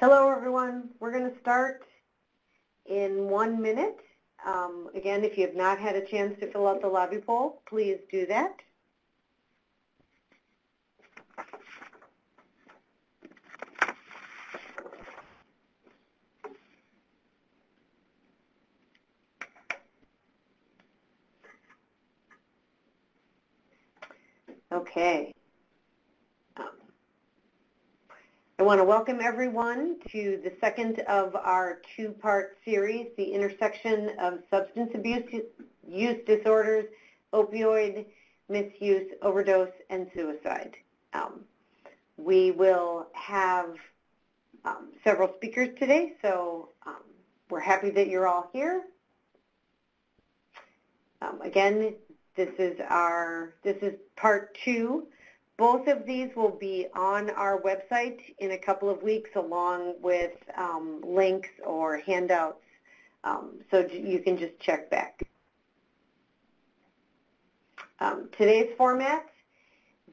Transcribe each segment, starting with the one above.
Hello, everyone. We're going to start in one minute. Um, again, if you have not had a chance to fill out the lobby poll, please do that. Okay. Um, I want to welcome everyone to the second of our two-part series, The Intersection of Substance Abuse Use Disorders, Opioid Misuse, Overdose, and Suicide. Um, we will have um, several speakers today, so um, we're happy that you're all here. Um, again, this is our, this is part two. Both of these will be on our website in a couple of weeks along with um, links or handouts, um, so you can just check back. Um, today's format,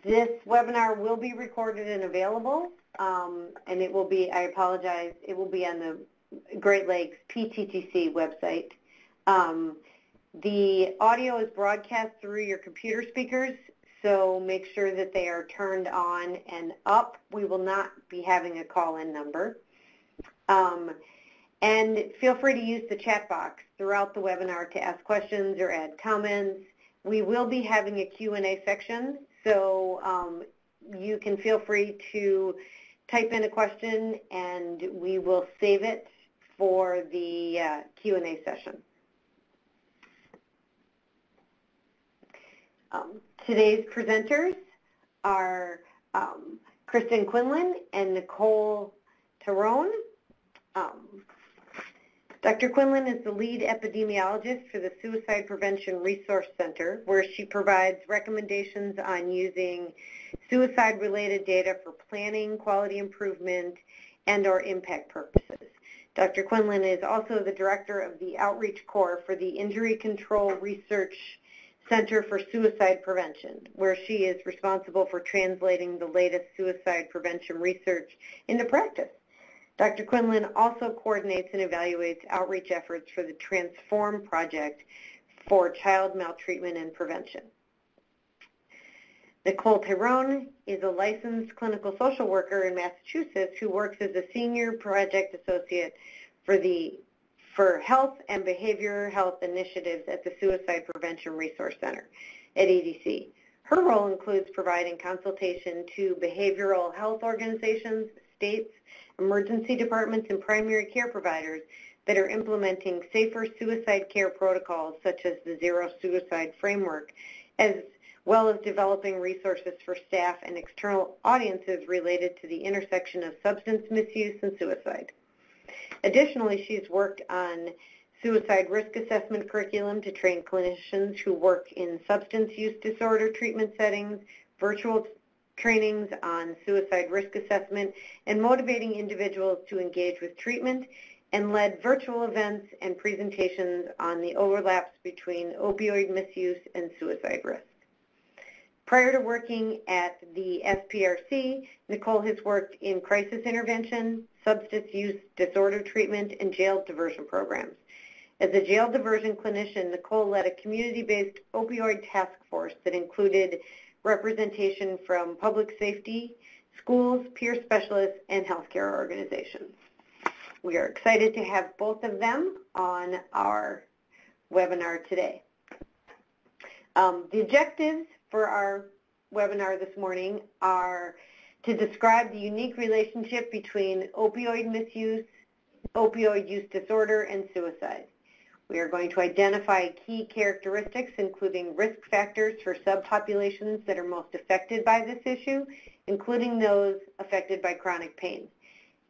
this webinar will be recorded and available, um, and it will be, I apologize, it will be on the Great Lakes PTTC website. Um, the audio is broadcast through your computer speakers, so make sure that they are turned on and up. We will not be having a call-in number. Um, and feel free to use the chat box throughout the webinar to ask questions or add comments. We will be having a Q&A section, so um, you can feel free to type in a question and we will save it for the uh, Q&A session. Um, today's presenters are um, Kristen Quinlan and Nicole Tirone. Um, Dr. Quinlan is the lead epidemiologist for the Suicide Prevention Resource Center, where she provides recommendations on using suicide-related data for planning, quality improvement, and or impact purposes. Dr. Quinlan is also the director of the Outreach Core for the Injury Control Research Center for Suicide Prevention, where she is responsible for translating the latest suicide prevention research into practice. Dr. Quinlan also coordinates and evaluates outreach efforts for the Transform Project for child maltreatment and prevention. Nicole Tirone is a licensed clinical social worker in Massachusetts who works as a senior project associate for the for health and behavior health initiatives at the Suicide Prevention Resource Center at EDC. Her role includes providing consultation to behavioral health organizations, states, emergency departments, and primary care providers that are implementing safer suicide care protocols such as the Zero Suicide Framework, as well as developing resources for staff and external audiences related to the intersection of substance misuse and suicide. Additionally, she's worked on suicide risk assessment curriculum to train clinicians who work in substance use disorder treatment settings, virtual trainings on suicide risk assessment, and motivating individuals to engage with treatment, and led virtual events and presentations on the overlaps between opioid misuse and suicide risk. Prior to working at the SPRC, Nicole has worked in crisis intervention, substance use disorder treatment, and jail diversion programs. As a jail diversion clinician, Nicole led a community-based opioid task force that included representation from public safety, schools, peer specialists, and healthcare organizations. We are excited to have both of them on our webinar today. Um, the objectives for our webinar this morning are to describe the unique relationship between opioid misuse, opioid use disorder, and suicide. We are going to identify key characteristics, including risk factors for subpopulations that are most affected by this issue, including those affected by chronic pain.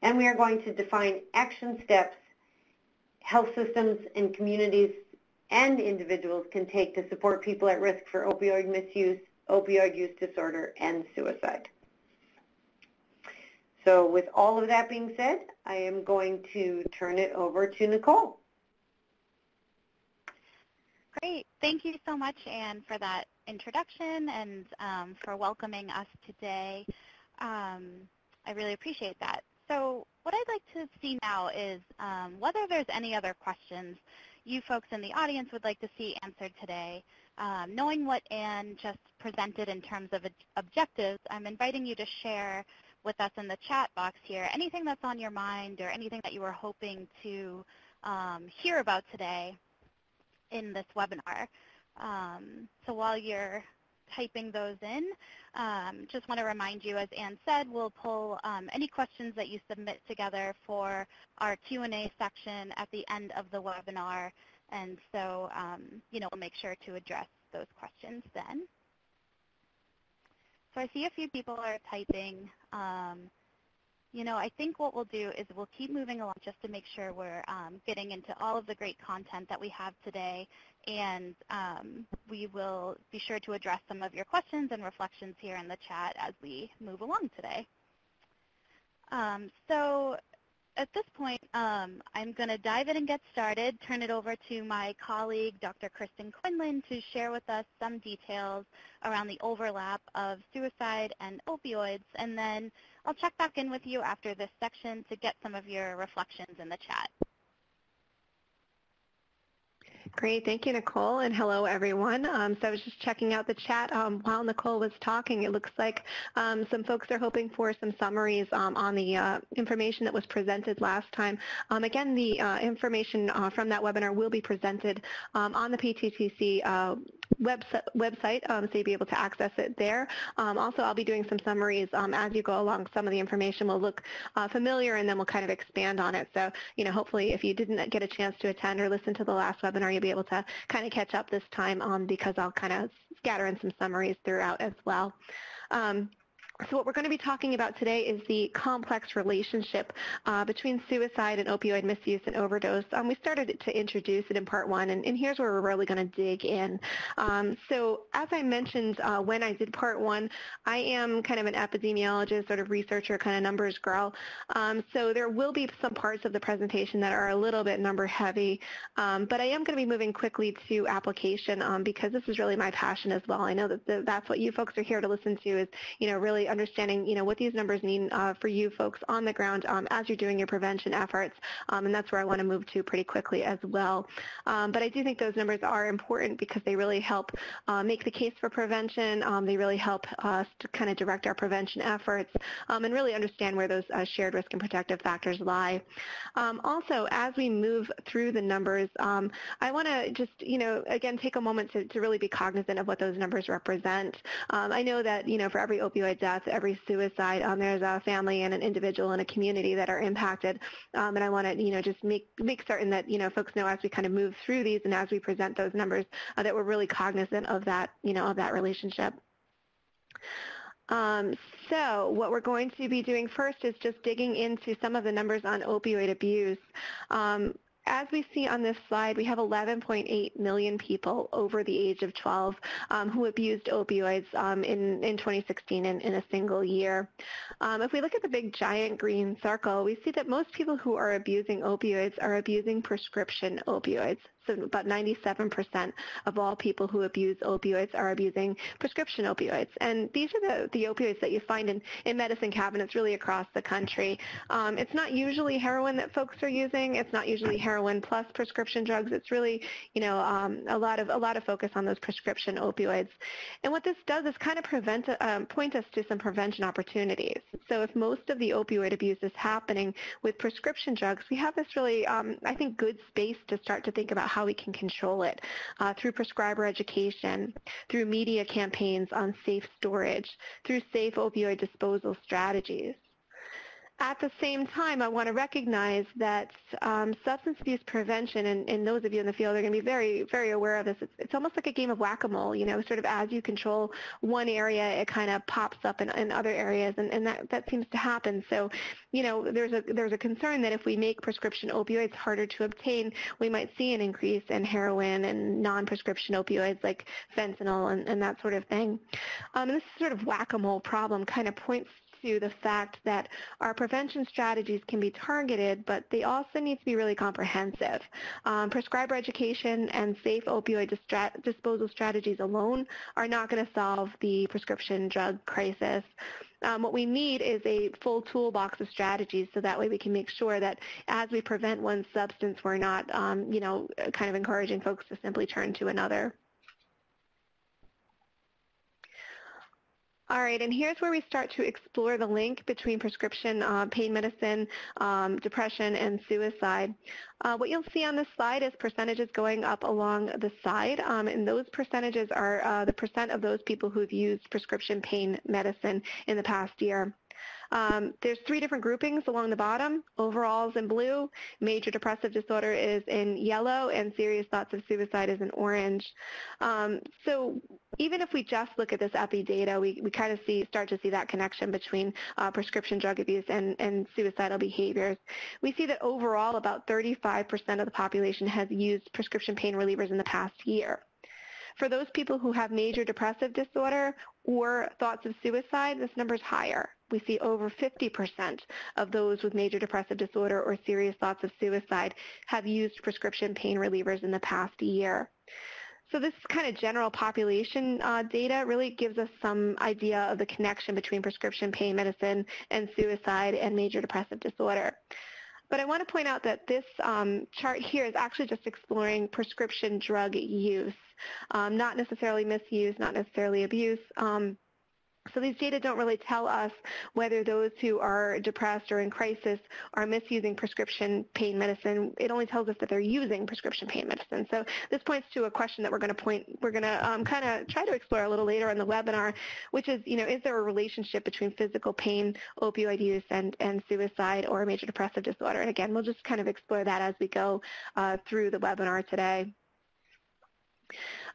And we are going to define action steps health systems and communities and individuals can take to support people at risk for opioid misuse, opioid use disorder, and suicide. So with all of that being said, I am going to turn it over to Nicole. Great. Thank you so much, Anne, for that introduction and um, for welcoming us today. Um, I really appreciate that. So what I'd like to see now is um, whether there's any other questions you folks in the audience would like to see answered today. Um, knowing what Anne just presented in terms of objectives, I'm inviting you to share with us in the chat box here anything that's on your mind or anything that you were hoping to um, hear about today in this webinar. Um, so while you're typing those in, um, just want to remind you, as Anne said, we'll pull um, any questions that you submit together for our Q&A section at the end of the webinar. And so, um, you know, we'll make sure to address those questions then. So I see a few people are typing. Um, you know, I think what we'll do is we'll keep moving along just to make sure we're um, getting into all of the great content that we have today, and um, we will be sure to address some of your questions and reflections here in the chat as we move along today. Um, so at this point, um, I'm going to dive in and get started, turn it over to my colleague, Dr. Kristen Quinlan, to share with us some details around the overlap of suicide and opioids, and then I'll check back in with you after this section to get some of your reflections in the chat. Great. Thank you, Nicole, and hello, everyone. Um, so I was just checking out the chat um, while Nicole was talking. It looks like um, some folks are hoping for some summaries um, on the uh, information that was presented last time. Um, again, the uh, information uh, from that webinar will be presented um, on the PTTC website, website so you'll be able to access it there. also, I'll be doing some summaries as you go along. Some of the information will look uh, familiar, and then we'll kind of expand on it. So, you know, hopefully if you didn't get a chance to attend or listen to the last webinar, you'll be be able to kind of catch up this time um, because I'll kind of scatter in some summaries throughout as well. Um, so what we're going to be talking about today is the complex relationship uh, between suicide and opioid misuse and overdose. Um, we started to introduce it in part one, and, and here's where we're really going to dig in. Um, so as I mentioned uh, when I did part one, I am kind of an epidemiologist, sort of researcher, kind of numbers girl. Um, so there will be some parts of the presentation that are a little bit number heavy, um, but I am going to be moving quickly to application um, because this is really my passion as well. I know that the, that's what you folks are here to listen to is, you know, really understanding, you know, what these numbers mean uh, for you folks on the ground um, as you're doing your prevention efforts, um, and that's where I want to move to pretty quickly as well. Um, but I do think those numbers are important because they really help uh, make the case for prevention. Um, they really help us to kind of direct our prevention efforts um, and really understand where those uh, shared risk and protective factors lie. Also, as we move through the numbers, I want to just, you know, again, take a moment to, to really be cognizant of what those numbers represent. I know that, you know, for every opioid death, every suicide, um, there's a family and an individual and a community that are impacted. Um, and I want to, you know, just make make certain that you know folks know as we kind of move through these and as we present those numbers uh, that we're really cognizant of that, you know, of that relationship. Um, so what we're going to be doing first is just digging into some of the numbers on opioid abuse. Um, as we see on this slide, we have 11.8 million people over the age of 12 um, who abused opioids um, in, in 2016 in, in a single year. Um, if we look at the big giant green circle, we see that most people who are abusing opioids are abusing prescription opioids about 97% of all people who abuse opioids are abusing prescription opioids. And these are the, the opioids that you find in, in medicine cabinets really across the country. Um, it's not usually heroin that folks are using. It's not usually heroin plus prescription drugs. It's really, you know, um, a lot of a lot of focus on those prescription opioids. And what this does is kind of prevent, um, point us to some prevention opportunities. So if most of the opioid abuse is happening with prescription drugs, we have this really, um, I think, good space to start to think about how we can control it uh, through prescriber education, through media campaigns on safe storage, through safe opioid disposal strategies. At the same time, I want to recognize that um, substance abuse prevention, and, and, those of you in the field are going to be very, very aware of this. It's, it's almost like a game of whack-a-mole. You know, sort of as you control one area, it kind of pops up in, in other areas, and, and that, that seems to happen. So, you know, there's a there's a concern that if we make prescription opioids harder to obtain, we might see an increase in heroin and non-prescription opioids like fentanyl and, and that sort of thing. Um, and this sort of whack-a-mole problem kind of points to the fact that our prevention strategies can be targeted, but they also need to be really comprehensive. Um, prescriber education and safe opioid disposal strategies alone are not going to solve the prescription drug crisis. Um, what we need is a full toolbox of strategies so that way we can make sure that as we prevent one substance, we're not, um, you know, kind of encouraging folks to simply turn to another. All right, and here's where we start to explore the link between prescription uh, pain medicine, um, depression, and suicide. Uh, what you'll see on this slide is percentages going up along the side, um, and those percentages are uh, the percent of those people who've used prescription pain medicine in the past year. Um, there's three different groupings along the bottom. Overall is in blue, major depressive disorder is in yellow, and serious thoughts of suicide is in orange. Um, so even if we just look at this EPI data, we, we kind of see start to see that connection between uh, prescription drug abuse and, and suicidal behaviors. We see that overall about 35% of the population has used prescription pain relievers in the past year. For those people who have major depressive disorder or thoughts of suicide, this number is higher. We see over 50% of those with major depressive disorder or serious thoughts of suicide have used prescription pain relievers in the past year. So this kind of general population uh, data really gives us some idea of the connection between prescription pain medicine and suicide and major depressive disorder. But I want to point out that this um, chart here is actually just exploring prescription drug use, um, not necessarily misuse, not necessarily abuse. Um, so these data don't really tell us whether those who are depressed or in crisis are misusing prescription pain medicine. It only tells us that they're using prescription pain medicine. So this points to a question that we're going to point, we're going to um, kind of try to explore a little later in the webinar, which is, you know, is there a relationship between physical pain, opioid use, and, and suicide or major depressive disorder? And again, we'll just kind of explore that as we go uh, through the webinar today.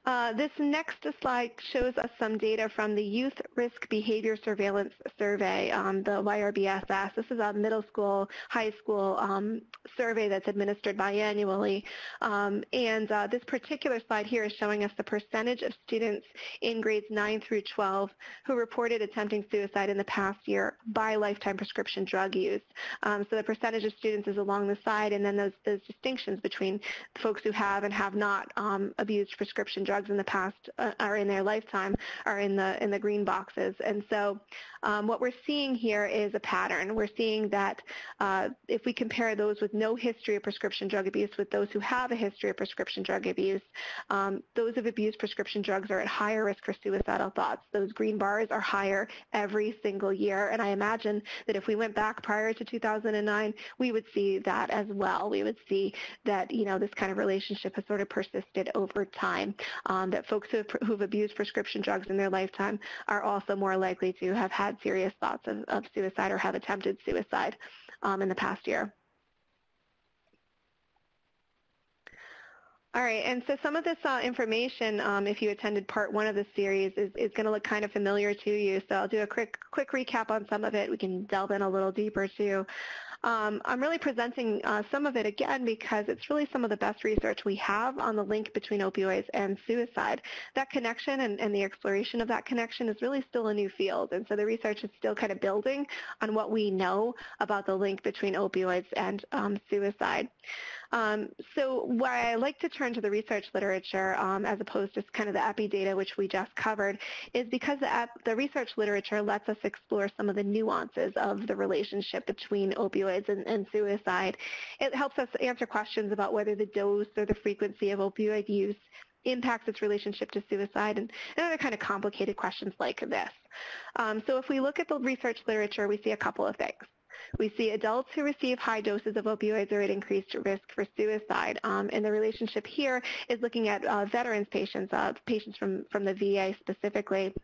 Uh, this next slide shows us some data from the Youth Risk Behavior Surveillance Survey, um, the YRBSS. This is a middle school, high school um, survey that's administered biannually. Um, and uh, this particular slide here is showing us the percentage of students in grades 9 through 12 who reported attempting suicide in the past year by lifetime prescription drug use. Um, so the percentage of students is along the side, and then those, those distinctions between folks who have and have not um, abused prescription drugs in the past uh, or in their lifetime are in the in the green boxes. And so um, what we're seeing here is a pattern. We're seeing that uh, if we compare those with no history of prescription drug abuse with those who have a history of prescription drug abuse, um, those who have abused prescription drugs are at higher risk for suicidal thoughts. Those green bars are higher every single year. And I imagine that if we went back prior to 2009, we would see that as well. We would see that, you know, this kind of relationship has sort of persisted over time, um, that folks who have, who've abused prescription drugs in their lifetime are also more likely to have had had serious thoughts of, of suicide or have attempted suicide um, in the past year. All right, and so some of this uh, information, um, if you attended part one of the series, is, is going to look kind of familiar to you. So I'll do a quick quick recap on some of it. We can delve in a little deeper too. Um, I'm really presenting uh, some of it again because it's really some of the best research we have on the link between opioids and suicide. That connection and, and the exploration of that connection is really still a new field, and so the research is still kind of building on what we know about the link between opioids and um, suicide. Um, so why I like to turn to the research literature um, as opposed to kind of the EPI data, which we just covered, is because the, the research literature lets us explore some of the nuances of the relationship between opioids and, and suicide. It helps us answer questions about whether the dose or the frequency of opioid use impacts its relationship to suicide and, and other kind of complicated questions like this. Um, so if we look at the research literature, we see a couple of things. We see adults who receive high doses of opioids are at increased risk for suicide. Um, and the relationship here is looking at uh, veterans patients, uh, patients from, from the VA specifically.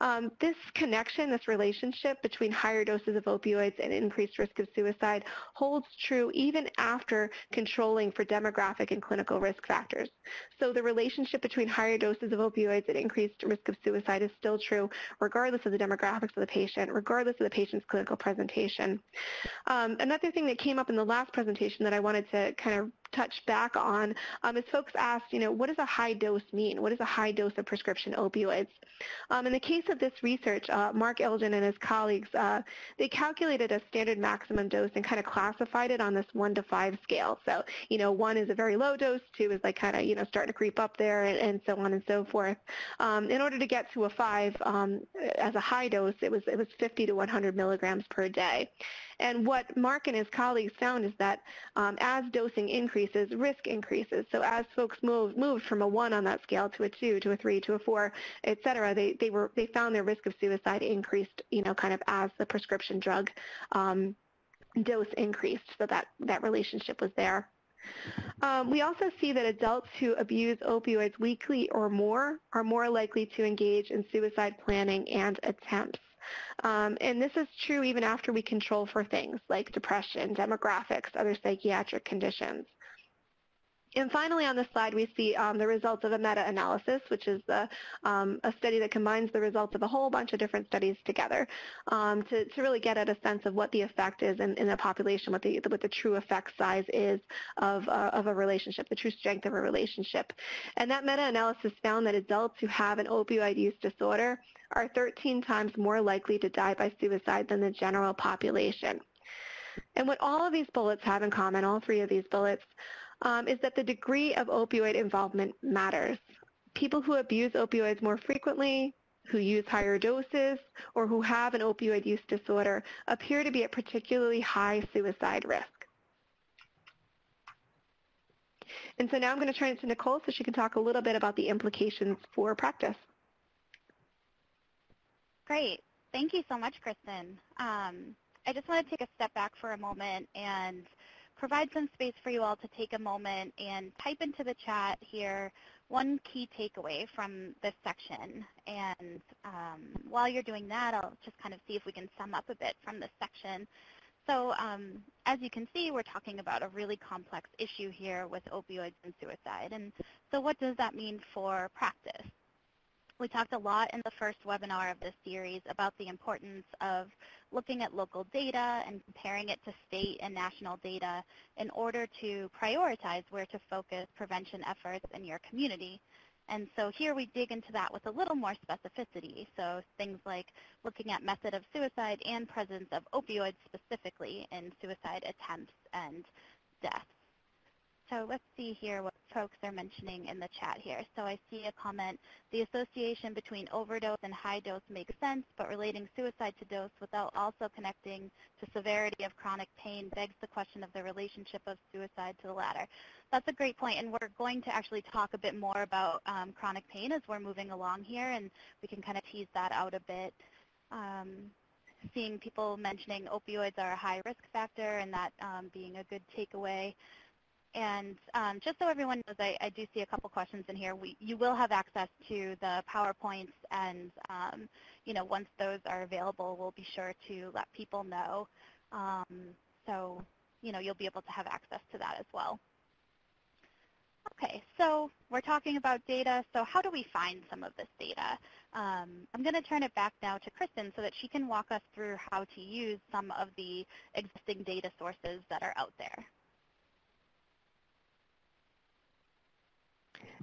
Um, this connection, this relationship between higher doses of opioids and increased risk of suicide holds true even after controlling for demographic and clinical risk factors. So the relationship between higher doses of opioids and increased risk of suicide is still true regardless of the demographics of the patient, regardless of the patient's clinical presentation. Um, another thing that came up in the last presentation that I wanted to kind of touch back on um, is folks asked, you know, what does a high dose mean? What is a high dose of prescription opioids? Um, in the case of this research, uh, Mark Ilgen and his colleagues, uh, they calculated a standard maximum dose and kind of classified it on this one to five scale. So, you know, one is a very low dose, two is like kind of, you know, starting to creep up there and, and so on and so forth. Um, in order to get to a five um, as a high dose, it was, it was 50 to 100 milligrams per day. And what Mark and his colleagues found is that um, as dosing increases, risk increases. So as folks move, moved from a 1 on that scale to a 2, to a 3, to a 4, et cetera, they, they, were, they found their risk of suicide increased, you know, kind of as the prescription drug um, dose increased. So that, that relationship was there. Um, we also see that adults who abuse opioids weekly or more are more likely to engage in suicide planning and attempts. Um, and this is true even after we control for things like depression, demographics, other psychiatric conditions. And finally on this slide we see um, the results of a meta-analysis, which is the, um, a study that combines the results of a whole bunch of different studies together um, to, to really get at a sense of what the effect is in, in the population, what the, what the true effect size is of, uh, of a relationship, the true strength of a relationship. And that meta-analysis found that adults who have an opioid use disorder are 13 times more likely to die by suicide than the general population. And what all of these bullets have in common, all three of these bullets, um, is that the degree of opioid involvement matters. People who abuse opioids more frequently, who use higher doses, or who have an opioid use disorder appear to be at particularly high suicide risk. And so now I'm going to turn it to Nicole so she can talk a little bit about the implications for practice. Great. Thank you so much, Kristen. Um, I just want to take a step back for a moment and provide some space for you all to take a moment and type into the chat here one key takeaway from this section. And um, while you're doing that, I'll just kind of see if we can sum up a bit from this section. So um, as you can see, we're talking about a really complex issue here with opioids and suicide. And so what does that mean for practice? We talked a lot in the first webinar of this series about the importance of looking at local data and comparing it to state and national data in order to prioritize where to focus prevention efforts in your community. And so here we dig into that with a little more specificity. So things like looking at method of suicide and presence of opioids specifically in suicide attempts and deaths. So let's see here what folks are mentioning in the chat here. So I see a comment, the association between overdose and high dose makes sense, but relating suicide to dose without also connecting to severity of chronic pain begs the question of the relationship of suicide to the latter. That's a great point, and we're going to actually talk a bit more about um, chronic pain as we're moving along here, and we can kind of tease that out a bit. Um, seeing people mentioning opioids are a high risk factor and that um, being a good takeaway. And um, just so everyone knows, I, I, do see a couple questions in here. We, you will have access to the PowerPoints, and um, you know, once those are available, we'll be sure to let people know. Um, so, you know, you'll be able to have access to that as well. Okay, so we're talking about data. So how do we find some of this data? Um, I'm going to turn it back now to Kristen so that she can walk us through how to use some of the existing data sources that are out there.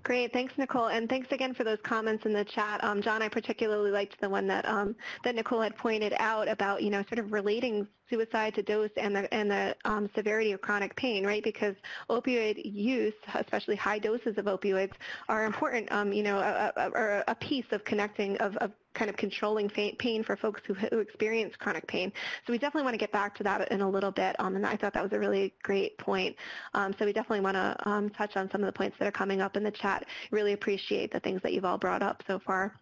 Great, thanks, Nicole, and thanks again for those comments in the chat. Um, John, I particularly liked the one that um, that Nicole had pointed out about you know sort of relating suicide to dose and the and the um, severity of chronic pain, right? Because opioid use, especially high doses of opioids, are important. Um, you know, a, a, a piece of connecting of, of kind of controlling pain for folks who, who, experience chronic pain. So we definitely want to get back to that in a little bit, um, and I thought that was a really great point. Um, so we definitely want to um, touch on some of the points that are coming up in the chat. Really appreciate the things that you've all brought up so far.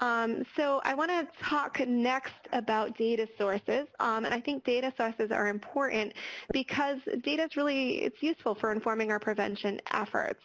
Um, so I want to talk next about data sources, um, and I think data sources are important because data is really, it's useful for informing our prevention efforts.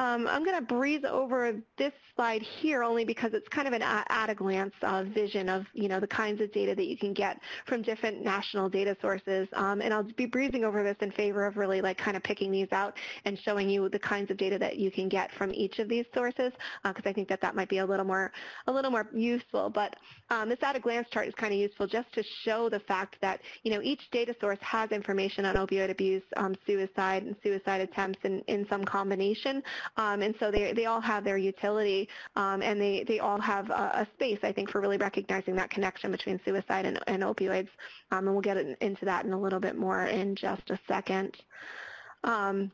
Um, I'm going to breeze over this slide here only because it's kind of an at-a-glance uh, vision of you know the kinds of data that you can get from different national data sources. Um, and I'll be breezing over this in favor of really like kind of picking these out and showing you the kinds of data that you can get from each of these sources because uh, I think that that might be a little more a little more useful. But um, this at-a-glance chart is kind of useful just to show the fact that you know each data source has information on opioid abuse, um, suicide, and suicide attempts in, in some combination. Um, and so they, they all have their utility um, and they, they all have a, a, space, I think, for really recognizing that connection between suicide and, and opioids. Um, and we'll get into that in a little bit more in just a second. Um,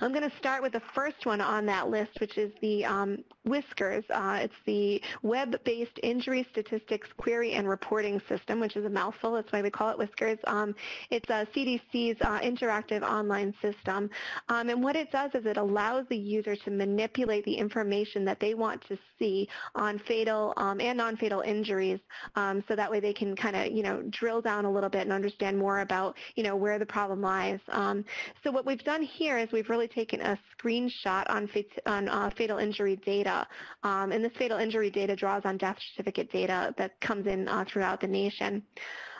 I'm going to start with the first one on that list, which is the um, WISQARS. Uh, it's the Web-Based Injury Statistics Query and Reporting System, which is a mouthful. That's why we call it Whiskers. Um, it's a CDC's uh, interactive online system. Um, and what it does is it allows the user to manipulate the information that they want to see on fatal um, and non-fatal injuries um, so that way they can kind of, you know, drill down a little bit and understand more about, you know, where the problem lies. Um, so what we've done here is we've really really taken a screenshot on, on uh, fatal injury data. Um, and this fatal injury data draws on death certificate data that comes in uh, throughout the nation.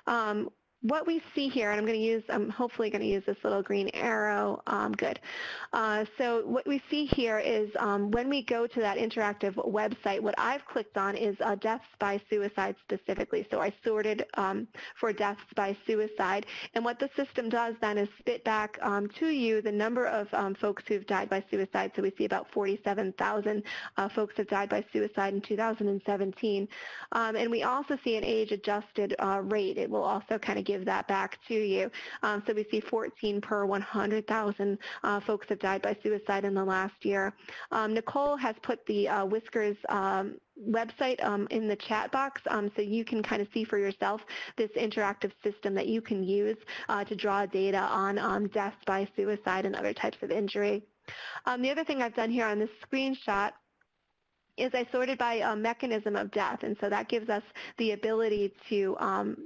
Um, what we see here, and I'm going to use, I'm hopefully going to use this little green arrow. Um, good. Uh, so what we see here is um, when we go to that interactive website, what I've clicked on is uh, deaths by suicide specifically. So I sorted um, for deaths by suicide. And what the system does then is spit back um, to you the number of um, folks who've died by suicide. So we see about 47,000 uh, folks have died by suicide in 2017. Um, and we also see an age-adjusted uh, rate. It will also kind of give that back to you. Um, so we see 14 per 100,000 uh, folks have died by suicide in the last year. Um, Nicole has put the uh, WISQARS um, website um, in the chat box um, so you can kind of see for yourself this interactive system that you can use uh, to draw data on um, deaths by suicide and other types of injury. Um, the other thing I've done here on this screenshot is I sorted by a mechanism of death, and so that gives us the ability to um,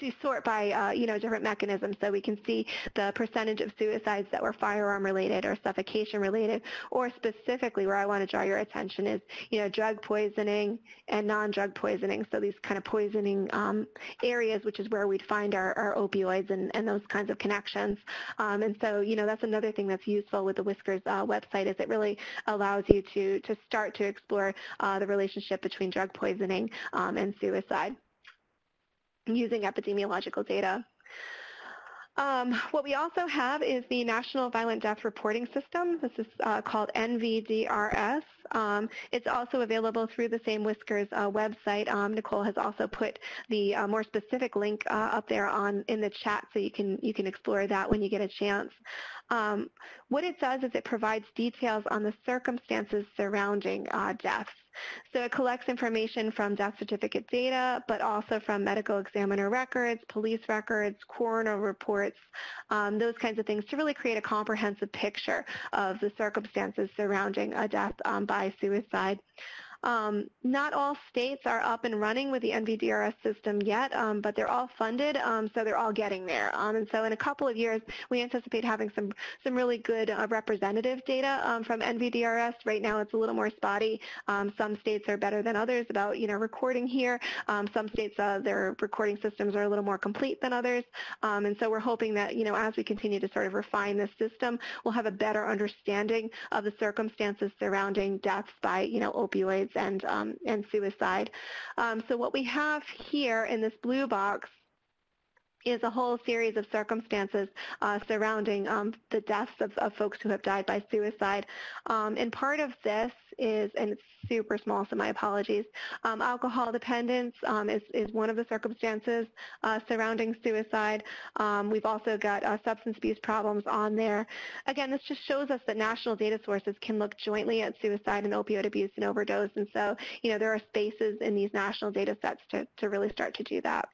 to sort by, uh, you know, different mechanisms. So we can see the percentage of suicides that were firearm related or suffocation related, or specifically where I want to draw your attention is, you know, drug poisoning and non-drug poisoning. So these kind of poisoning um, areas, which is where we'd find our, our opioids and, and those kinds of connections. Um, and so, you know, that's another thing that's useful with the Whiskers uh, website is it really allows you to, to start to explore uh, the relationship between drug poisoning um, and suicide using epidemiological data. Um, what we also have is the National Violent Death Reporting System. This is uh, called NVDRS. Um, it's also available through the same Whiskers uh, website. Um, Nicole has also put the uh, more specific link uh, up there on in the chat, so you can you can explore that when you get a chance. Um, what it does is it provides details on the circumstances surrounding uh, deaths. So it collects information from death certificate data, but also from medical examiner records, police records, coroner reports, um, those kinds of things to really create a comprehensive picture of the circumstances surrounding a death um, by suicide. Um, not all states are up and running with the NVDRS system yet, um, but they're all funded, um, so they're all getting there. Um, and so in a couple of years, we anticipate having some, some really good uh, representative data um, from NVDRS. Right now, it's a little more spotty. Um, some states are better than others about, you know, recording here. some states, uh, their recording systems are a little more complete than others. and so we're hoping that, you know, as we continue to sort of refine this system, we'll have a better understanding of the circumstances surrounding deaths by, you know, opioids and, um, and suicide. Um, so what we have here in this blue box is a whole series of circumstances uh, surrounding um, the deaths of, of, folks who have died by suicide. Um, and part of this is, and it's super small, so my apologies, um, alcohol dependence um, is, is one of the circumstances uh, surrounding suicide. Um, we've also got uh, substance abuse problems on there. Again, this just shows us that national data sources can look jointly at suicide and opioid abuse and overdose. And so, you know, there are spaces in these national data sets to, to really start to do that.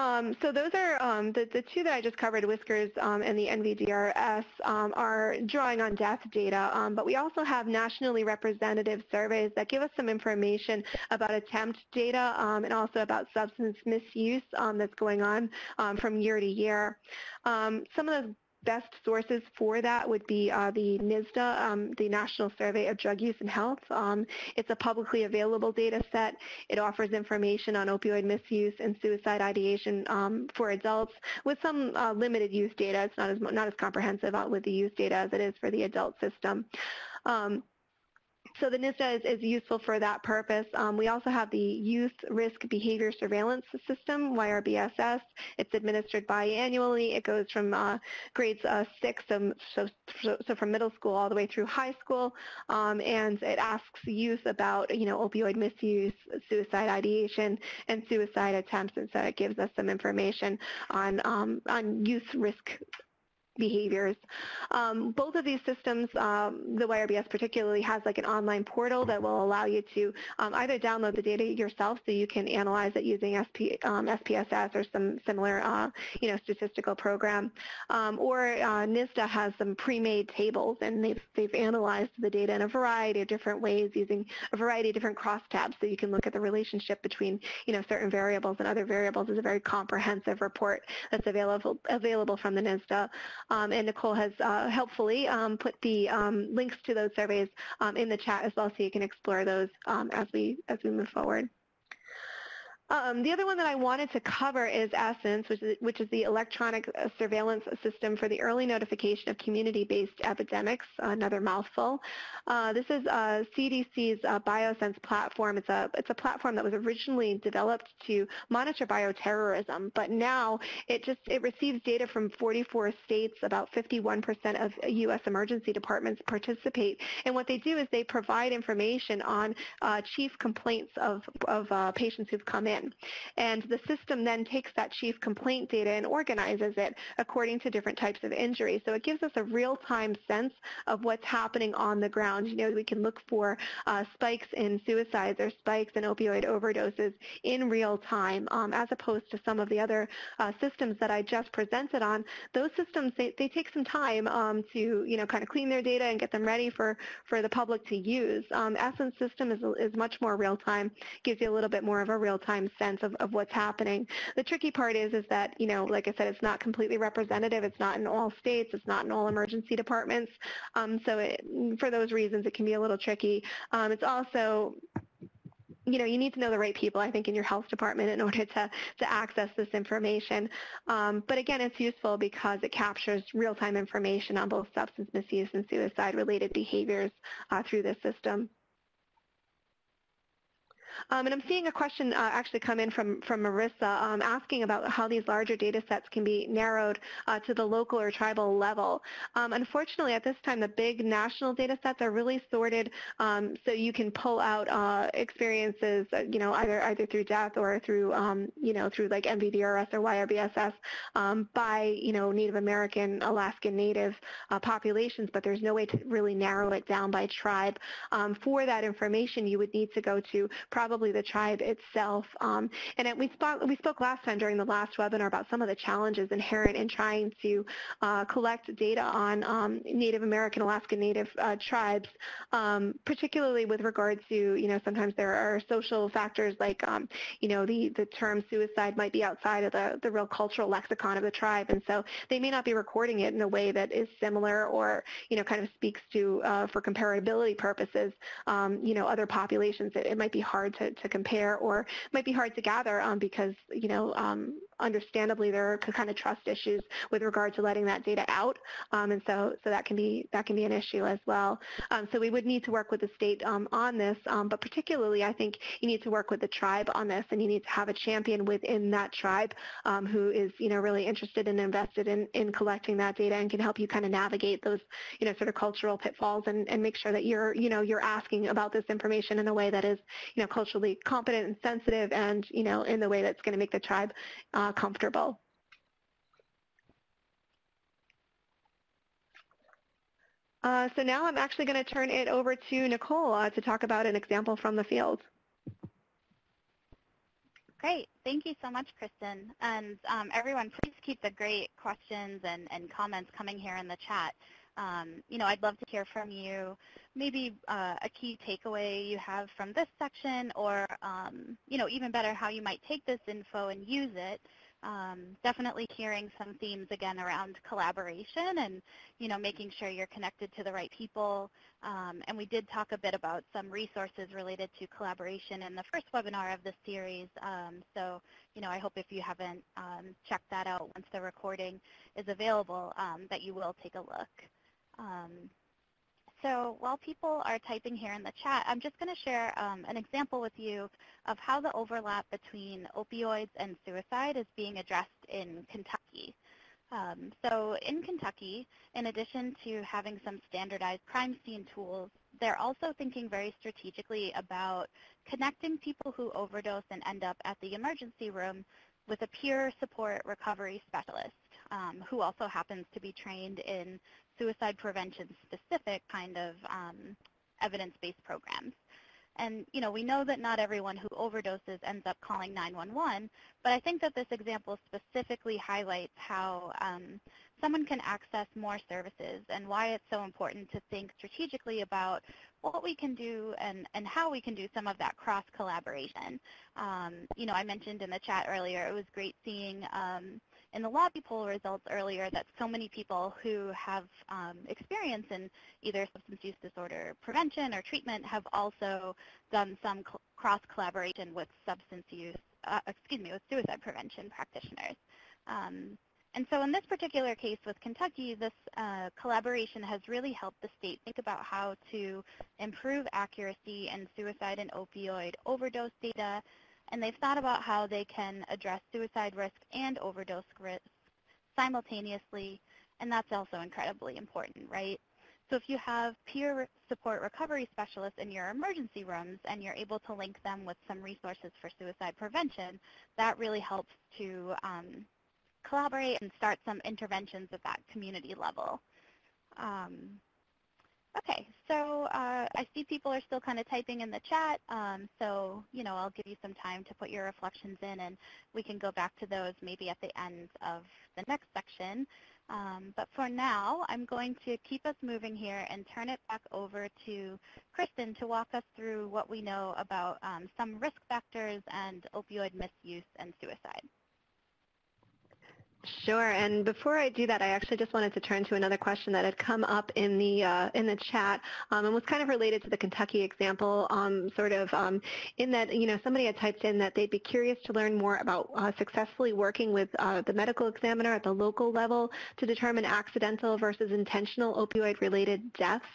Um, so those are um, the, the two that I just covered, Whiskers um, and the NVDRS, um, are drawing on death data, um, but we also have nationally representative surveys that give us some information about attempt data um, and also about substance misuse that's going on from year to year. some of the best sources for that would be uh, the NSDUH, um, the National Survey of Drug Use and Health. Um, it's a publicly available data set. It offers information on opioid misuse and suicide ideation um, for adults with some uh, limited use data. It's not as, not as comprehensive uh, with the use data as it is for the adult system. Um, so the NSDUH is, is, useful for that purpose. Um, we also have the Youth Risk Behavior Surveillance System, YRBSS. It's administered biannually. It goes from uh, grades uh, 6, so, so, so, from middle school all the way through high school, um, and it asks youth about, you know, opioid misuse, suicide ideation, and suicide attempts, and so it gives us some information on, um, on youth risk behaviors. Um, both of these systems, um, the YRBS particularly, has like an online portal that will allow you to um, either download the data yourself so you can analyze it using SP, SPSS um, or some similar, uh, you know, statistical program, um, or uh, NSDUH has some pre-made tables and they've, they've analyzed the data in a variety of different ways using a variety of different crosstabs so you can look at the relationship between, you know, certain variables and other variables. It's a very comprehensive report that's available available from the NSDUH. Um, and Nicole has uh, helpfully um, put the um, links to those surveys um, in the chat as well so you can explore those um, as, we, as we move forward. Um, the other one that I wanted to cover is Essence, which is, which is the electronic uh, surveillance system for the early notification of community-based epidemics, another mouthful. Uh, this is uh, CDC's uh, BioSense platform. It's a, it's a platform that was originally developed to monitor bioterrorism, but now it just it receives data from 44 states. About 51% of U.S. emergency departments participate, and what they do is they provide information on uh, chief complaints of, of uh, patients who've come in And the system then takes that chief complaint data and organizes it according to different types of injury. So it gives us a real-time sense of what's happening on the ground. You know, we can look for uh, spikes in suicides or spikes in opioid overdoses in real time, um, as opposed to some of the other uh, systems that I just presented on. Those systems, they, they take some time um, to, you know, kind of clean their data and get them ready for, for the public to use. Um, Essence system is, is much more real time, gives you a little bit more of a real sense of, of what's happening. The tricky part is, is that, you know, like I said, it's not completely representative. It's not in all states. It's not in all emergency departments. Um, so it, for those reasons, it can be a little tricky. Um, it's also you know, you need to know the right people, I think, in your health department in order to, to access this information. Um, but again, it's useful because it captures real-time information on both substance misuse and suicide-related behaviors uh, through this system. Um, and I'm seeing a question uh, actually come in from, from Marissa um, asking about how these larger data sets can be narrowed uh, to the local or tribal level. Um, unfortunately, at this time, the big national data sets are really sorted um, so you can pull out uh, experiences, uh, you know, either either through death or through, um, you know, through like NVDRS or YRBSS um, by, you know, Native American, Alaskan Native uh, populations, but there's no way to really narrow it down by tribe. for that information, you would need to go to probably the tribe itself. Um, and it, we, spoke, we spoke last time during the last webinar about some of the challenges inherent in trying to uh, collect data on um, Native American, Alaska Native uh, tribes, um, particularly with regard to, you know, sometimes there are social factors like, um, you know, the, the term suicide might be outside of the, the real cultural lexicon of the tribe. And so they may not be recording it in a way that is similar or, you know, kind of speaks to, uh, for comparability purposes, um, you know, other populations. It, it might be hard hard to, to compare or might be hard to gather um, because, you know, um, understandably there are kind of trust issues with regard to letting that data out. Um, and so, so that can be that can be an issue as well. Um, so we would need to work with the state um, on this, um, but particularly I think you need to work with the tribe on this and you need to have a champion within that tribe who is, you know, really interested and invested in, in collecting that data and can help you kind of navigate those, you know, sort of cultural pitfalls and, and make sure that you're, you know, you're asking about this information in a way that is, you know, culturally competent and sensitive and, you know, in the way that's going to make the tribe uh, comfortable. Uh, so now I'm actually going to turn it over to Nicole uh, to talk about an example from the field. Great. Thank you so much, Kristen. And um, everyone, please keep the great questions and, and comments coming here in the chat. Um, you know, I'd love to hear from you, maybe uh, a key takeaway you have from this section or, um, you know, even better, how you might take this info and use it Um, definitely hearing some themes again around collaboration and you know making sure you're connected to the right people. Um, and we did talk a bit about some resources related to collaboration in the first webinar of the series. Um, so you know I hope if you haven't um, checked that out once the recording is available um, that you will take a look. So while people are typing here in the chat, I'm just going to share um, an example with you of how the overlap between opioids and suicide is being addressed in Kentucky. Um, so in Kentucky, in addition to having some standardized crime scene tools, they're also thinking very strategically about connecting people who overdose and end up at the emergency room with a peer support recovery specialist um, who also happens to be trained in suicide prevention specific kind of um, evidence-based programs. And you know, we know that not everyone who overdoses ends up calling 911, but I think that this example specifically highlights how um, someone can access more services and why it's so important to think strategically about what we can do and, and how we can do some of that cross collaboration. Um, you know, I mentioned in the chat earlier, it was great seeing um, in the lobby poll results earlier that so many people who have um, experience in either substance use disorder prevention or treatment have also done some cross collaboration with substance use, uh, excuse me, with suicide prevention practitioners. Um, and so in this particular case with Kentucky, this uh, collaboration has really helped the state think about how to improve accuracy in suicide and opioid overdose data and they've thought about how they can address suicide risk and overdose risk simultaneously, and that's also incredibly important, right? So if you have peer support recovery specialists in your emergency rooms and you're able to link them with some resources for suicide prevention, that really helps to um, collaborate and start some interventions at that community level. Um, Okay, so uh, I see people are still kind of typing in the chat, um, so you know I'll give you some time to put your reflections in, and we can go back to those maybe at the end of the next section. Um, but for now, I'm going to keep us moving here and turn it back over to Kristen to walk us through what we know about um, some risk factors and opioid misuse and suicide. Sure. And before I do that, I actually just wanted to turn to another question that had come up in the uh, in the chat um, and was kind of related to the Kentucky example, um, sort of um, in that you know somebody had typed in that they'd be curious to learn more about uh, successfully working with uh, the medical examiner at the local level to determine accidental versus intentional opioid-related deaths.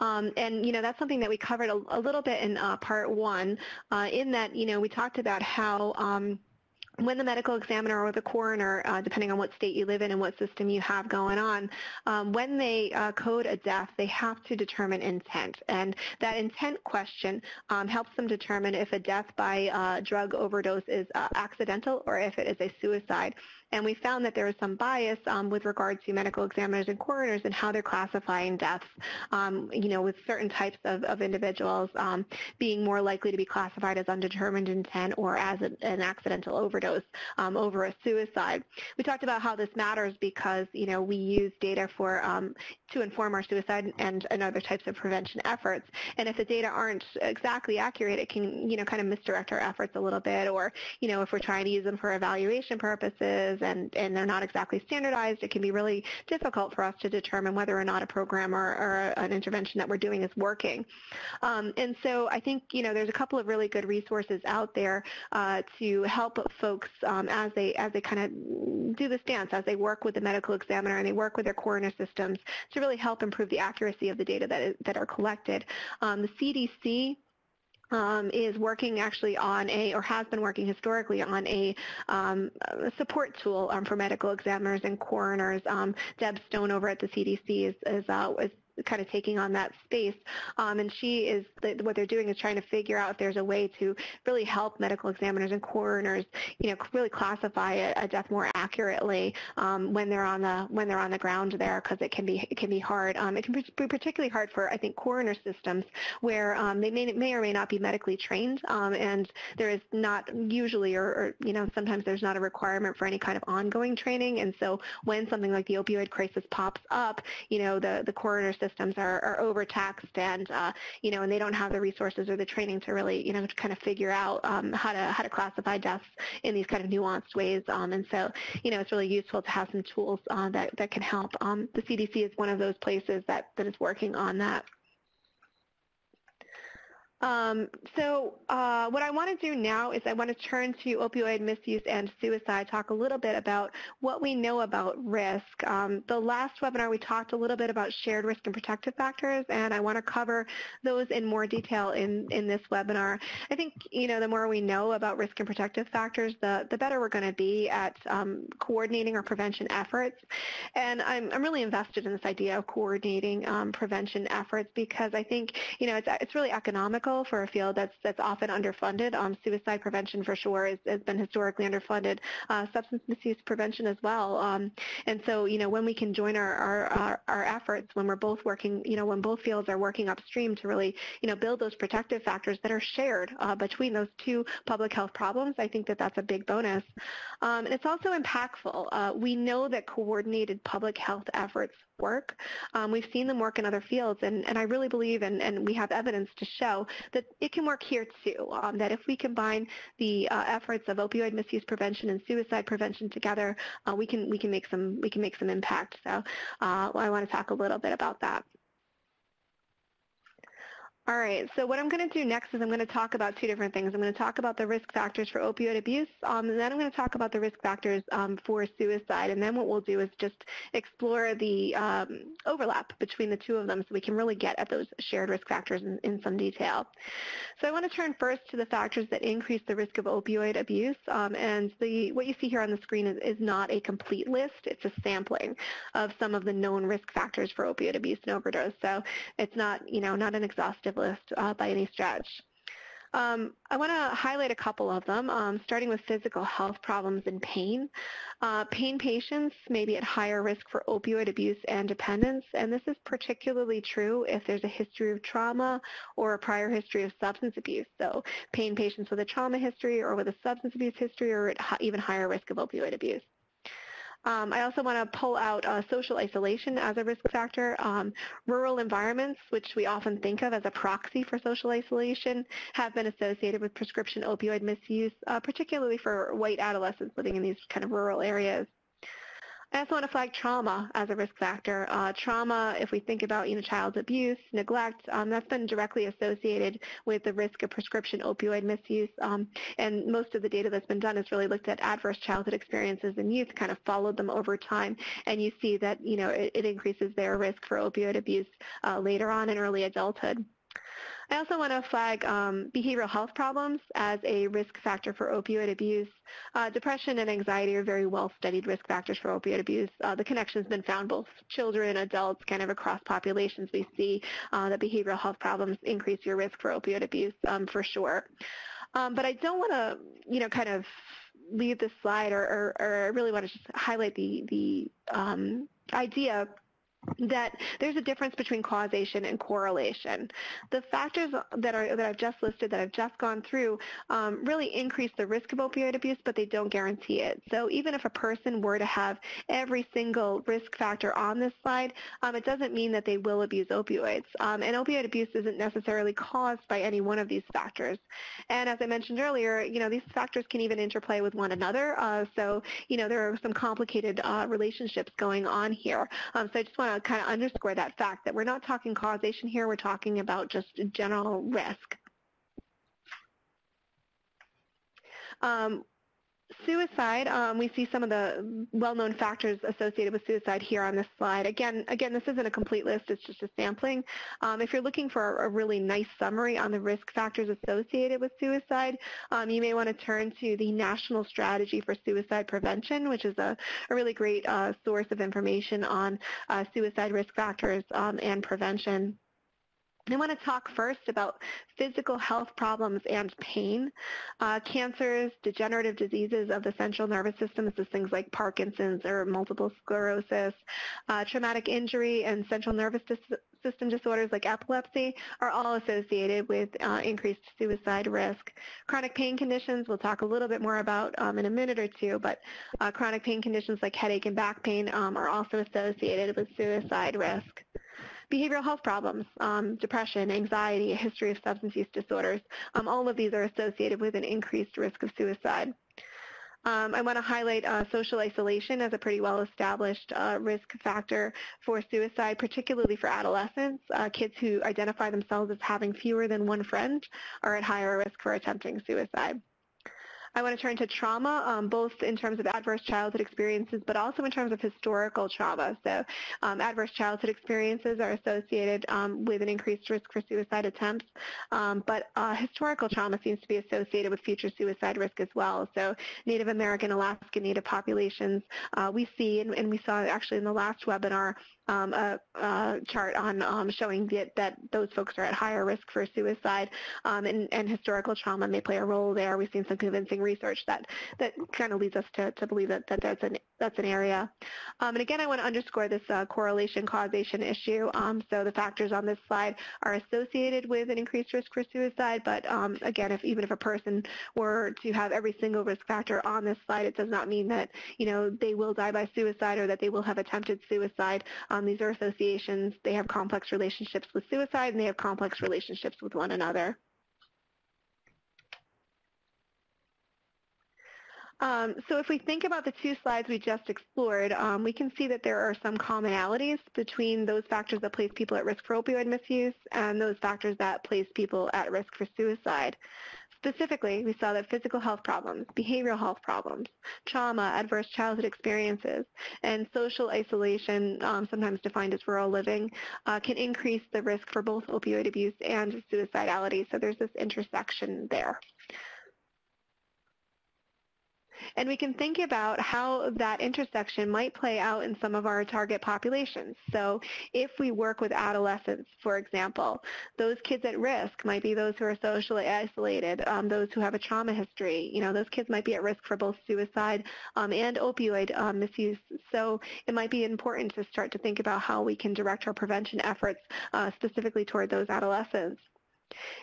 Um, and you know that's something that we covered a, a little bit in uh, part one, uh, in that you know we talked about how um, when the medical examiner or the coroner, uh, depending on what state you live in and what system you have going on, um, when they uh, code a death, they have to determine intent. And that intent question um, helps them determine if a death by uh, drug overdose is uh, accidental or if it is a suicide. And we found that there was some bias um, with regard to medical examiners and coroners and how they're classifying deaths, um, you know, with certain types of, of individuals um, being more likely to be classified as undetermined intent or as an accidental overdose um, over a suicide. We talked about how this matters because, you know, we use data for um, to inform our suicide and, and other types of prevention efforts. And if the data aren't exactly accurate, it can, you know, kind of misdirect our efforts a little bit. Or, you know, if we're trying to use them for evaluation purposes and, and they're not exactly standardized, it can be really difficult for us to determine whether or not a program or, or an intervention that we're doing is working. Um, and so I think, you know, there's a couple of really good resources out there uh, to help folks um, as they as they kind of do this dance, as they work with the medical examiner and they work with their coroner systems to really help improve the accuracy of the data that, is, that are collected. Um, the CDC um, is working actually on a, or has been working historically on a, um, support tool um, for medical examiners and coroners. Um, Deb Stone over at the CDC is, is, uh, is kind of taking on that space. Um, and she is, what they're doing is trying to figure out if there's a way to really help medical examiners and coroners, you know, really classify a, a death more accurately um, when they're on the when they're on the ground there, because it can be it can be hard. Um, it can be particularly hard for I think coroner systems where um, they may may or may not be medically trained, um, and there is not usually or, or you know sometimes there's not a requirement for any kind of ongoing training. And so when something like the opioid crisis pops up, you know, the the coroner system systems are, are overtaxed and, uh, you know, and they don't have the resources or the training to really, you know, to kind of figure out um, how to how to classify deaths in these kind of nuanced ways. Um, and so, you know, it's really useful to have some tools uh, that, that can help. Um, the CDC is one of those places that, that is working on that. Um, so uh, what I want to do now is I want to turn to opioid misuse and suicide, talk a little bit about what we know about risk. Um, the last webinar we talked a little bit about shared risk and protective factors, and I want to cover those in more detail in, in this webinar. I think, you know, the more we know about risk and protective factors, the, the better we're going to be at um, coordinating our prevention efforts. And I'm, I'm really invested in this idea of coordinating um, prevention efforts because I think, you know, it's, it's really economical for a field that's that's often underfunded. Um, suicide prevention for sure is, has been historically underfunded. Uh, substance misuse prevention as well. Um, and so, you know, when we can join our, our, our, our, efforts, when we're both working, you know, when both fields are working upstream to really, you know, build those protective factors that are shared uh, between those two public health problems, I think that that's a big bonus. Um, and it's also impactful. Uh, we know that coordinated public health efforts work. Um, we've seen them work in other fields, and, and I really believe, and, and we have evidence to show, that it can work here too, um, that if we combine the uh, efforts of opioid misuse prevention and suicide prevention together, uh, we, can, we, can make some, we can make some impact. So uh, I want to talk a little bit about that. All right, so what I'm going to do next is I'm going to talk about two different things. I'm going to talk about the risk factors for opioid abuse, um, and then I'm going to talk about the risk factors um, for suicide. And then what we'll do is just explore the um, overlap between the two of them so we can really get at those shared risk factors in, in, some detail. So I want to turn first to the factors that increase the risk of opioid abuse. Um, and the, what you see here on the screen is, is not a complete list. It's a sampling of some of the known risk factors for opioid abuse and overdose. So it's not, you know, not an exhaustive list uh, by any stretch. Um, I want to highlight a couple of them, um, starting with physical health problems and pain. Uh, pain patients may be at higher risk for opioid abuse and dependence, and this is particularly true if there's a history of trauma or a prior history of substance abuse. So pain patients with a trauma history or with a substance abuse history are at even higher risk of opioid abuse. Um, I also want to pull out uh, social isolation as a risk factor. Um, rural environments, which we often think of as a proxy for social isolation, have been associated with prescription opioid misuse, uh, particularly for white adolescents living in these kind of rural areas. I also want to flag trauma as a risk factor. Uh, trauma, if we think about you know, child abuse, neglect, um, that's been directly associated with the risk of prescription opioid misuse. Um, and most of the data that's been done has really looked at adverse childhood experiences in youth, kind of followed them over time, and you see that you know it, it increases their risk for opioid abuse uh, later on in early adulthood. I also want to flag um, behavioral health problems as a risk factor for opioid abuse. Uh, depression and anxiety are very well-studied risk factors for opioid abuse. Uh, the connection has been found both children, adults, kind of across populations. We see uh, that behavioral health problems increase your risk for opioid abuse um, for sure. Um, but I don't want to, you know, kind of leave this slide or, or, or I really want to just highlight the, the um, idea that there's a difference between causation and correlation. The factors that are that I've just listed, that I've just gone through, um, really increase the risk of opioid abuse, but they don't guarantee it. So even if a person were to have every single risk factor on this slide, um, it doesn't mean that they will abuse opioids. Um, and opioid abuse isn't necessarily caused by any one of these factors. And as I mentioned earlier, you know, these factors can even interplay with one another. Uh, so, you know, there are some complicated uh, relationships going on here. Um, so I just want to kind of underscore that fact that we're not talking causation here, we're talking about just general risk. Um, Suicide, um, we see some of the well-known factors associated with suicide here on this slide. Again, again, this isn't a complete list, it's just a sampling. Um, if you're looking for a, really nice summary on the risk factors associated with suicide, um, you may want to turn to the National Strategy for Suicide Prevention, which is a, a really great uh, source of information on uh, suicide risk factors um, and prevention. I want to talk first about physical health problems and pain. Uh, cancers, degenerative diseases of the central nervous system, this is things like Parkinson's or multiple sclerosis, uh, traumatic injury and central nervous dis system disorders like epilepsy are all associated with uh, increased suicide risk. Chronic pain conditions we'll talk a little bit more about um, in a minute or two, but uh, chronic pain conditions like headache and back pain um, are also associated with suicide risk. Behavioral health problems, um, depression, anxiety, a history of substance use disorders, um, all of these are associated with an increased risk of suicide. Um, I want to highlight uh, social isolation as a pretty well-established uh, risk factor for suicide, particularly for adolescents. Uh, kids who identify themselves as having fewer than one friend are at higher risk for attempting suicide. I want to turn to trauma, um, both in terms of adverse childhood experiences, but also in terms of historical trauma. So um, adverse childhood experiences are associated um, with an increased risk for suicide attempts, um, but uh, historical trauma seems to be associated with future suicide risk as well. So Native American, Alaska Native populations, uh, we see, and, and we saw actually in the last webinar, um, a, a, chart on um, showing that, that, those folks are at higher risk for suicide, um, and, and, historical trauma may play a role there. We've seen some convincing research that, that kind of leads us to, to believe that, that that's, an, that's an area. Um, and again, I want to underscore this uh, correlation causation issue. Um, so the factors on this slide are associated with an increased risk for suicide, but again, if even if a person were to have every single risk factor on this slide, it does not mean that you know they will die by suicide or that they will have attempted suicide. These are associations. They have complex relationships with suicide, and they have complex relationships with one another. Um, so if we think about the two slides we just explored, um, we can see that there are some commonalities between those factors that place people at risk for opioid misuse and those factors that place people at risk for suicide. Specifically, we saw that physical health problems, behavioral health problems, trauma, adverse childhood experiences, and social isolation, um, sometimes defined as rural living, uh, can increase the risk for both opioid abuse and suicidality. So there's this intersection there. And we can think about how that intersection might play out in some of our target populations. So if we work with adolescents, for example, those kids at risk might be those who are socially isolated, um, those who have a trauma history. You know, those kids might be at risk for both suicide um, and opioid um, misuse. So it might be important to start to think about how we can direct our prevention efforts uh, specifically toward those adolescents.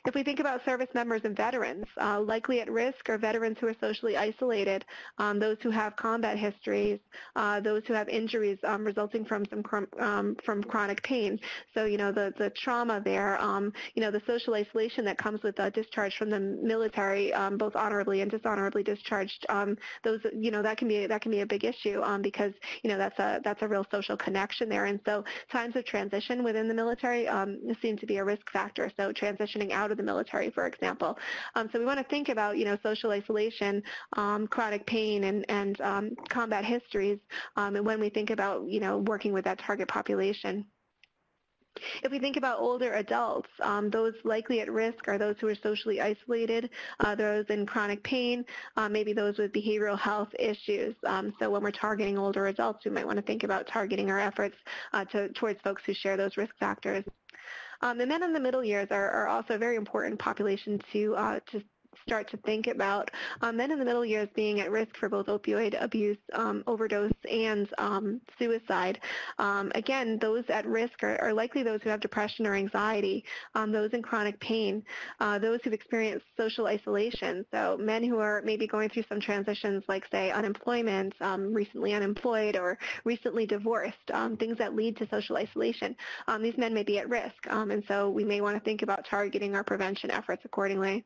If we think about service members and veterans, uh, likely at risk are veterans who are socially isolated, um, those who have combat histories, uh, those who have injuries um, resulting from some um, from chronic pain. So you know the the trauma there, um, you know the social isolation that comes with a discharge from the military, um, both honorably and dishonorably discharged. Um, those you know that can be that can be a big issue because you know that's a that's a real social connection there. And so times of transition within the military seem to be a risk factor. So transition transitioning out of the military, for example. Um, so we want to think about, you know, social isolation, um, chronic pain, and, and um, combat histories, um, and when we think about, you know, working with that target population. If we think about older adults, um, those likely at risk are those who are socially isolated, uh, those in chronic pain, uh, maybe those with behavioral health issues. Um, so when we're targeting older adults, we might want to think about targeting our efforts uh, to, towards folks who share those risk factors. Um, the men in the middle years are, are also a very important population to, uh, to start to think about um, men in the middle years being at risk for both opioid abuse, um, overdose, and um, suicide. Um, again, those at risk are, are, likely those who have depression or anxiety, um, those in chronic pain, uh, those who've experienced social isolation. So men who are maybe going through some transitions like, say, unemployment, um, recently unemployed, or recently divorced, things that lead to social isolation. these men may be at risk, and so we may want to think about targeting our prevention efforts accordingly.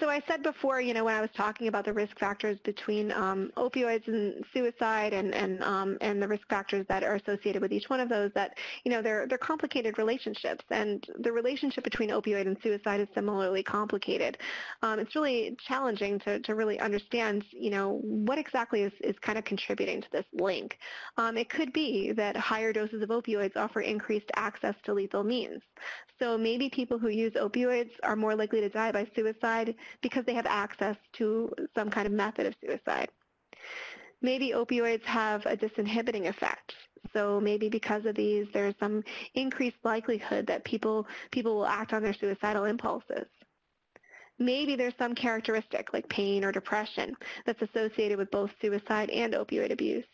So I said before, you know, when I was talking about the risk factors between um, opioids and suicide and and um, and the risk factors that are associated with each one of those, that you know they're they're complicated relationships, and the relationship between opioid and suicide is similarly complicated. Um, it's really challenging to to really understand, you know, what exactly is is kind of contributing to this link. Um, it could be that higher doses of opioids offer increased access to lethal means. So maybe people who use opioids are more likely to die by suicide because they have access to some kind of method of suicide. Maybe opioids have a disinhibiting effect. So maybe because of these, there's some increased likelihood that people, people will act on their suicidal impulses. Maybe there's some characteristic like pain or depression that's associated with both suicide and opioid abuse.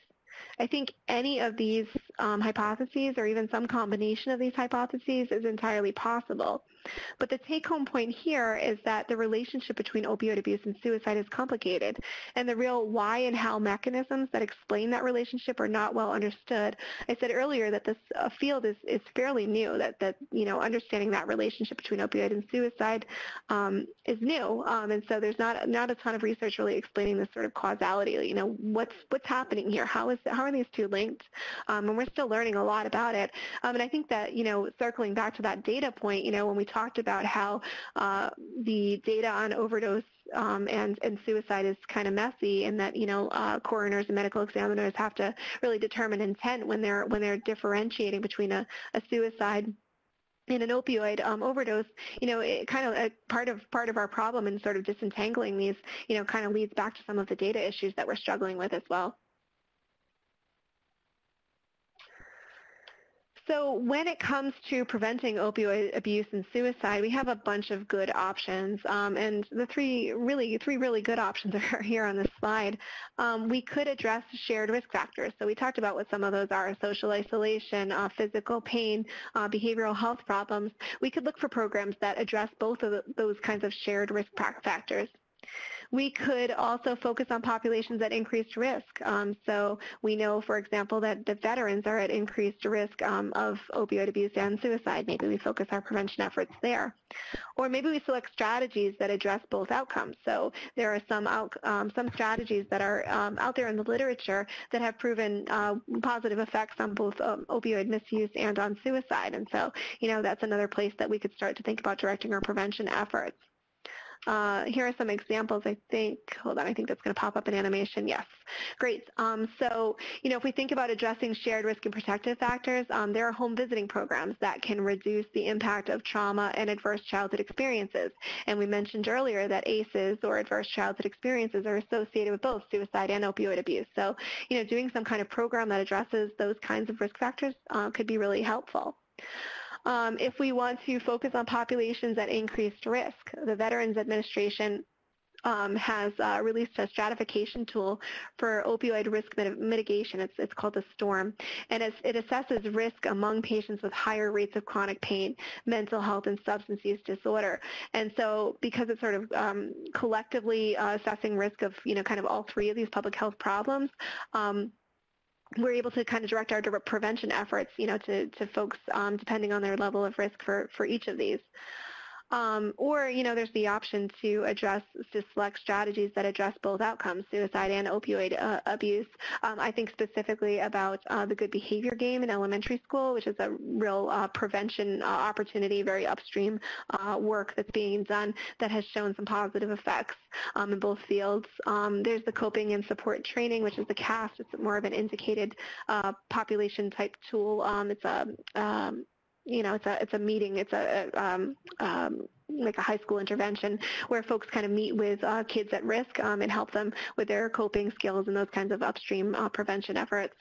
I think any of these um, hypotheses or even some combination of these hypotheses is entirely possible. But the take-home point here is that the relationship between opioid abuse and suicide is complicated, and the real why and how mechanisms that explain that relationship are not well understood. I said earlier that this uh, field is, is fairly new, that, that you know understanding that relationship between opioid and suicide um, is new, um, and so there's not not a ton of research really explaining this sort of causality. You know, what's what's happening here? How is how are these two linked? Um, and we're still learning a lot about it. Um, and I think that you know, circling back to that data point, you know, when we talked about how uh, the data on overdose um, and, and suicide is kind of messy and that, you know, uh, coroners and medical examiners have to really determine intent when they're, when they're differentiating between a, a suicide and an opioid um, overdose, you know, it kind of uh, part of part of our problem in sort of disentangling these, you know, kind of leads back to some of the data issues that we're struggling with as well. So when it comes to preventing opioid abuse and suicide, we have a bunch of good options, um, and the three really three really good options are here on this slide. Um, we could address shared risk factors. So we talked about what some of those are: social isolation, uh, physical pain, uh, behavioral health problems. We could look for programs that address both of those kinds of shared risk factors. We could also focus on populations at increased risk. Um, so we know, for example, that the veterans are at increased risk um, of opioid abuse and suicide. Maybe we focus our prevention efforts there. Or maybe we select strategies that address both outcomes. So there are some, out, um, some strategies that are um, out there in the literature that have proven uh, positive effects on both um, opioid misuse and on suicide. And so, you know, that's another place that we could start to think about directing our prevention efforts. Uh, here are some examples, I think. Hold on, I think that's going to pop up in animation. Yes. Great. Um, so, you know, if we think about addressing shared risk and protective factors, um, there are home visiting programs that can reduce the impact of trauma and adverse childhood experiences. And we mentioned earlier that ACEs, or adverse childhood experiences, are associated with both suicide and opioid abuse. So, you know, doing some kind of program that addresses those kinds of risk factors uh, could be really helpful. Um, if we want to focus on populations at increased risk, the Veterans Administration um, has uh, released a stratification tool for opioid risk mit mitigation. It's, it's, called the STORM, and it assesses risk among patients with higher rates of chronic pain, mental health, and substance use disorder. And so, because it's sort of um, collectively uh, assessing risk of, you know, kind of all three of these public health problems, um, we're able to kind of direct our prevention efforts, you know, to, to folks um, depending on their level of risk for, for each of these. Um, or, you know, there's the option to address, to select strategies that address both outcomes, suicide and opioid uh, abuse. Um, I think specifically about uh, the good behavior game in elementary school, which is a real uh, prevention uh, opportunity, very upstream uh, work that's being done that has shown some positive effects um, in both fields. Um, there's the coping and support training, which is the CAST. It's more of an indicated uh, population type tool. Um, it's a um, you know, it's a it's a meeting. It's a um, um, like a high school intervention where folks kind of meet with uh, kids at risk um, and help them with their coping skills and those kinds of upstream uh, prevention efforts.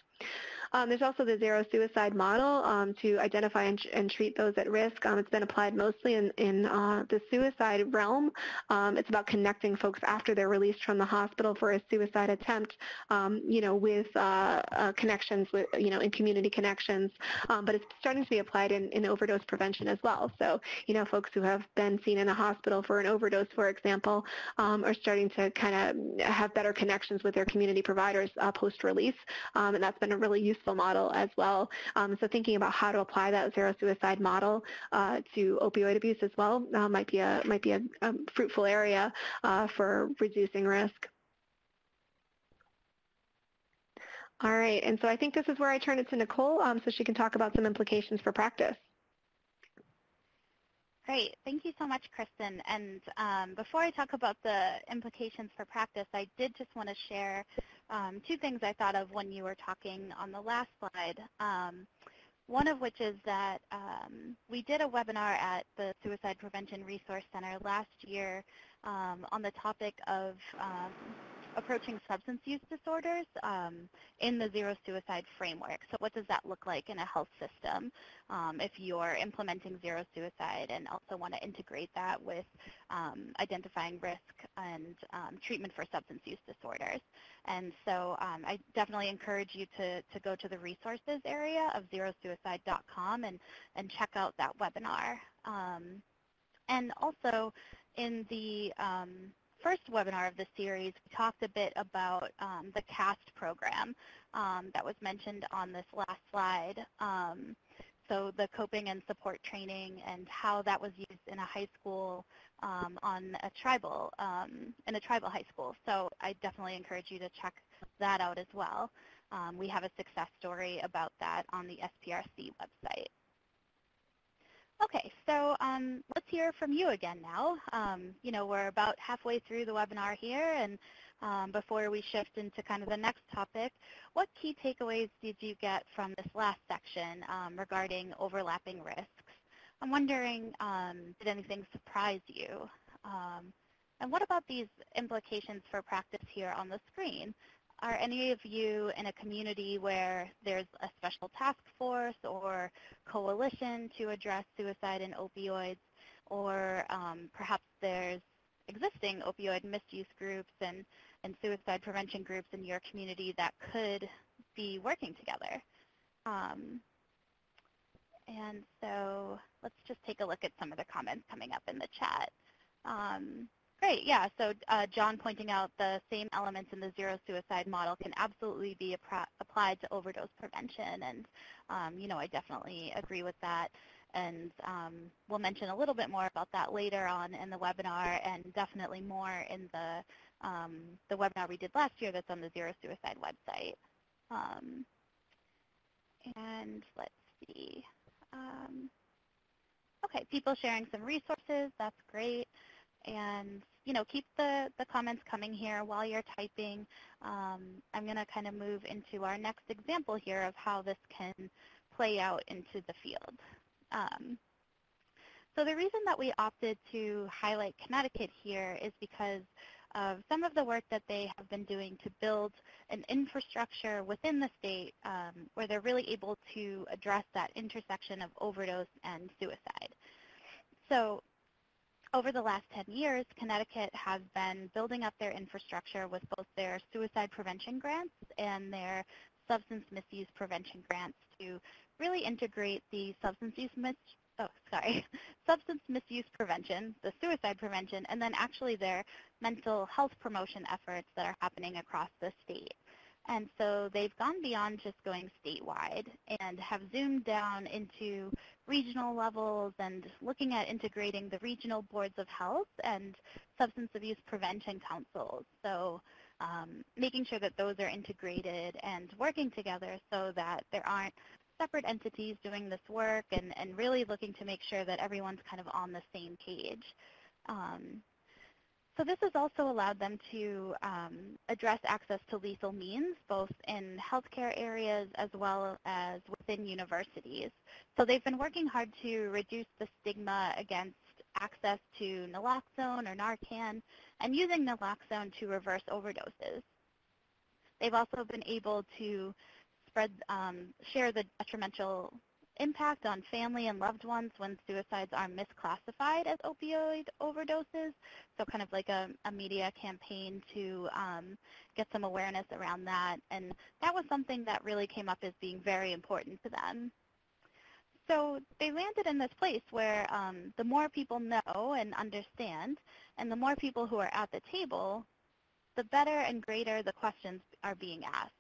Um, there's also the zero suicide model um, to identify and, and, treat those at risk. Um, it's been applied mostly in, in uh, the suicide realm. Um, it's about connecting folks after they're released from the hospital for a suicide attempt, um, you know, with uh, uh, connections, with, you know, in community connections. Um, but it's starting to be applied in, in overdose prevention as well. So, you know, folks who have been seen in a hospital for an overdose, for example, are starting to kind of have better connections with their community providers uh, post-release. and that's been a really useful model as well. Um, so thinking about how to apply that zero suicide model uh, to opioid abuse as well uh, might be a might be a, a fruitful area uh, for reducing risk. All right, and so I think this is where I turn it to Nicole um, so she can talk about some implications for practice. Great. Thank you so much, Kristen. And um, before I talk about the implications for practice, I did just want to share um, two things I thought of when you were talking on the last slide. Um, one of which is that um, we did a webinar at the Suicide Prevention Resource Center last year um, on the topic of um, approaching substance use disorders um, in the zero suicide framework. So what does that look like in a health system um, if you're implementing zero suicide and also want to integrate that with um, identifying risk and um, treatment for substance use disorders. And so um, I definitely encourage you to, to go to the resources area of zerosuicide.com and, and check out that webinar. Um, and also in the um, first webinar of the series, we talked a bit about um, the CAST program um, that was mentioned on this last slide. Um, so the coping and support training and how that was used in a high school um, on a tribal, um, in a tribal high school. So I definitely encourage you to check that out as well. Um, we have a success story about that on the SPRC website. Okay, so um, let's hear from you again now. Um, you know, we're about halfway through the webinar here, and um, before we shift into kind of the next topic, what key takeaways did you get from this last section um, regarding overlapping risks? I'm wondering, um, did anything surprise you? Um, and what about these implications for practice here on the screen? Are any of you in a community where there's a special task force or coalition to address suicide and opioids, or um, perhaps there's existing opioid misuse groups and, and suicide prevention groups in your community that could be working together? Um, and so let's just take a look at some of the comments coming up in the chat. Um, Great, yeah. So uh, John pointing out the same elements in the zero suicide model can absolutely be applied to overdose prevention, and um, you know I definitely agree with that. And um, we'll mention a little bit more about that later on in the webinar, and definitely more in the um, the webinar we did last year that's on the Zero Suicide website. Um, and let's see. Um, okay, people sharing some resources. That's great and you know keep the, the comments coming here while you're typing. Um, I'm going to kind of move into our next example here of how this can play out into the field. Um, so the reason that we opted to highlight Connecticut here is because of some of the work that they have been doing to build an infrastructure within the state um, where they're really able to address that intersection of overdose and suicide. So over the last 10 years, Connecticut has been building up their infrastructure with both their suicide prevention grants and their substance misuse prevention grants to really integrate the substance use mis oh, sorry, substance misuse prevention, the suicide prevention, and then actually their mental health promotion efforts that are happening across the state. And so they've gone beyond just going statewide and have zoomed down into regional levels and looking at integrating the regional boards of health and substance abuse prevention councils. So um, making sure that those are integrated and working together so that there aren't separate entities doing this work and, and really looking to make sure that everyone's kind of on the same page. Um, so this has also allowed them to um, address access to lethal means, both in healthcare areas as well as within universities. So they've been working hard to reduce the stigma against access to naloxone or Narcan and using naloxone to reverse overdoses. They've also been able to spread, um, share the detrimental impact on family and loved ones when suicides are misclassified as opioid overdoses. So kind of like a, a media campaign to um, get some awareness around that. And that was something that really came up as being very important to them. So they landed in this place where um, the more people know and understand, and the more people who are at the table, the better and greater the questions are being asked.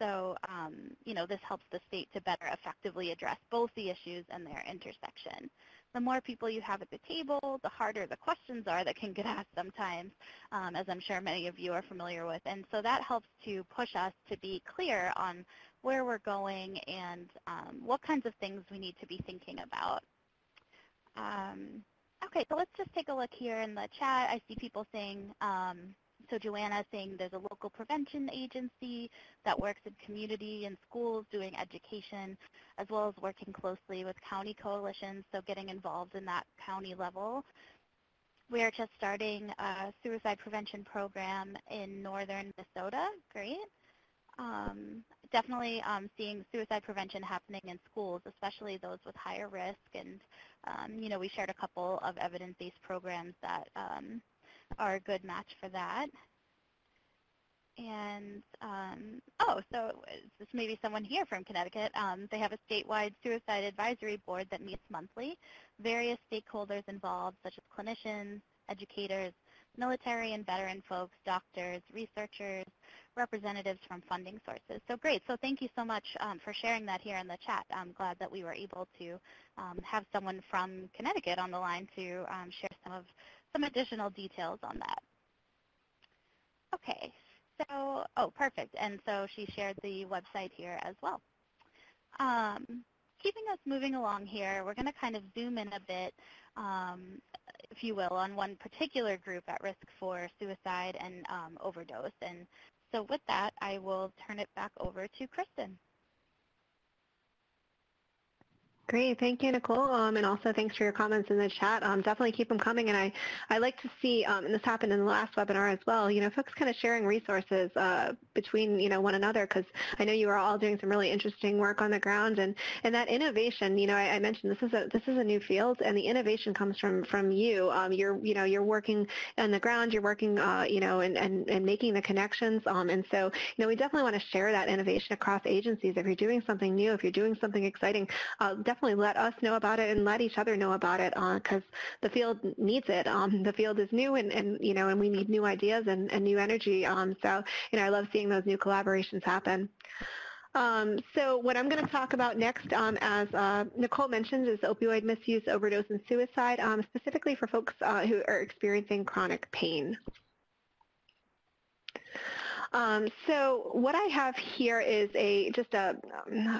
So, um, you know, this helps the state to better effectively address both the issues and their intersection. The more people you have at the table, the harder the questions are that can get asked sometimes, um, as I'm sure many of you are familiar with. And so that helps to push us to be clear on where we're going and um, what kinds of things we need to be thinking about. Um, okay, so let's just take a look here in the chat. I see people saying um, so Joanna saying there's a local prevention agency that works in community and schools doing education, as well as working closely with county coalitions, so getting involved in that county level. we're just starting a suicide prevention program in northern Minnesota. Great. Um, definitely um, seeing suicide prevention happening in schools, especially those with higher risk. And, um, you know, we shared a couple of evidence-based programs that um, are a good match for that. And, um, oh, so this may be someone here from Connecticut. Um, they have a statewide suicide advisory board that meets monthly. Various stakeholders involved, such as clinicians, educators, military and veteran folks, doctors, researchers, representatives from funding sources. So great. So thank you so much um, for sharing that here in the chat. I'm glad that we were able to um, have someone from Connecticut on the line to um, share some of some additional details on that. Okay, so, oh, perfect. And so she shared the website here as well. Um, keeping us moving along here, we're going to kind of zoom in a bit, um, if you will, on one particular group at risk for suicide and um, overdose. And so with that, I will turn it back over to Kristen. Great, thank you, Nicole, um, and also thanks for your comments in the chat. Um, definitely keep them coming, and I, I like to see, um, and this happened in the last webinar as well, you know, folks kind of sharing resources uh, between, you know, one another, because I know you are all doing some really interesting work on the ground, and, and that innovation, you know, I, I mentioned this is a this is a new field, and the innovation comes from from you. Um, you're, you know, you're working on the ground, you're working, uh, you know, and, and, and making the connections, um, and so, you know, we definitely want to share that innovation across agencies. If you're doing something new, if you're doing something exciting, uh, definitely definitely let us know about it and let each other know about it because uh, the field needs it. Um, the field is new and, and, you know, and we need new ideas and, and new energy. Um, so, you know, I love seeing those new collaborations happen. Um, so what I'm going to talk about next, um, as uh, Nicole mentioned, is opioid misuse, overdose, and suicide, um, specifically for folks uh, who are experiencing chronic pain. Um, so what I have here is a just a,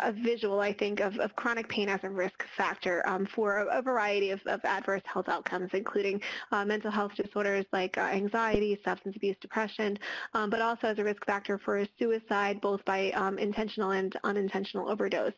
a visual, I think, of, of chronic pain as a risk factor um, for a, a variety of, of, adverse health outcomes, including uh, mental health disorders like uh, anxiety, substance abuse, depression, um, but also as a risk factor for suicide, both by um, intentional and unintentional overdose.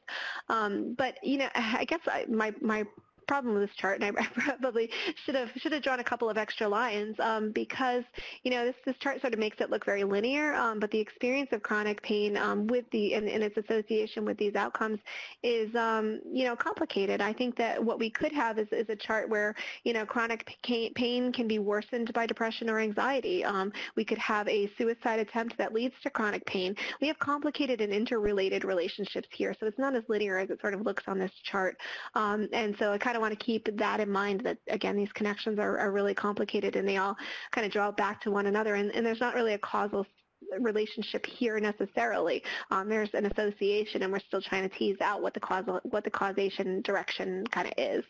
Um, but, you know, I guess I, my, my problem with this chart, and I probably should have should have drawn a couple of extra lines um, because you know this this chart sort of makes it look very linear, um, but the experience of chronic pain um, with the and, and, its association with these outcomes is um, you know complicated. I think that what we could have is, is a chart where you know chronic pain can be worsened by depression or anxiety. Um, we could have a suicide attempt that leads to chronic pain. We have complicated and interrelated relationships here, so it's not as linear as it sort of looks on this chart. Um, and so I kind of want to keep that in mind that, again, these connections are, are really complicated and they all kind of draw back to one another. And, and there's not really a causal relationship here necessarily. Um, there's an association, and we're still trying to tease out what the causal, what the causation direction kind of is.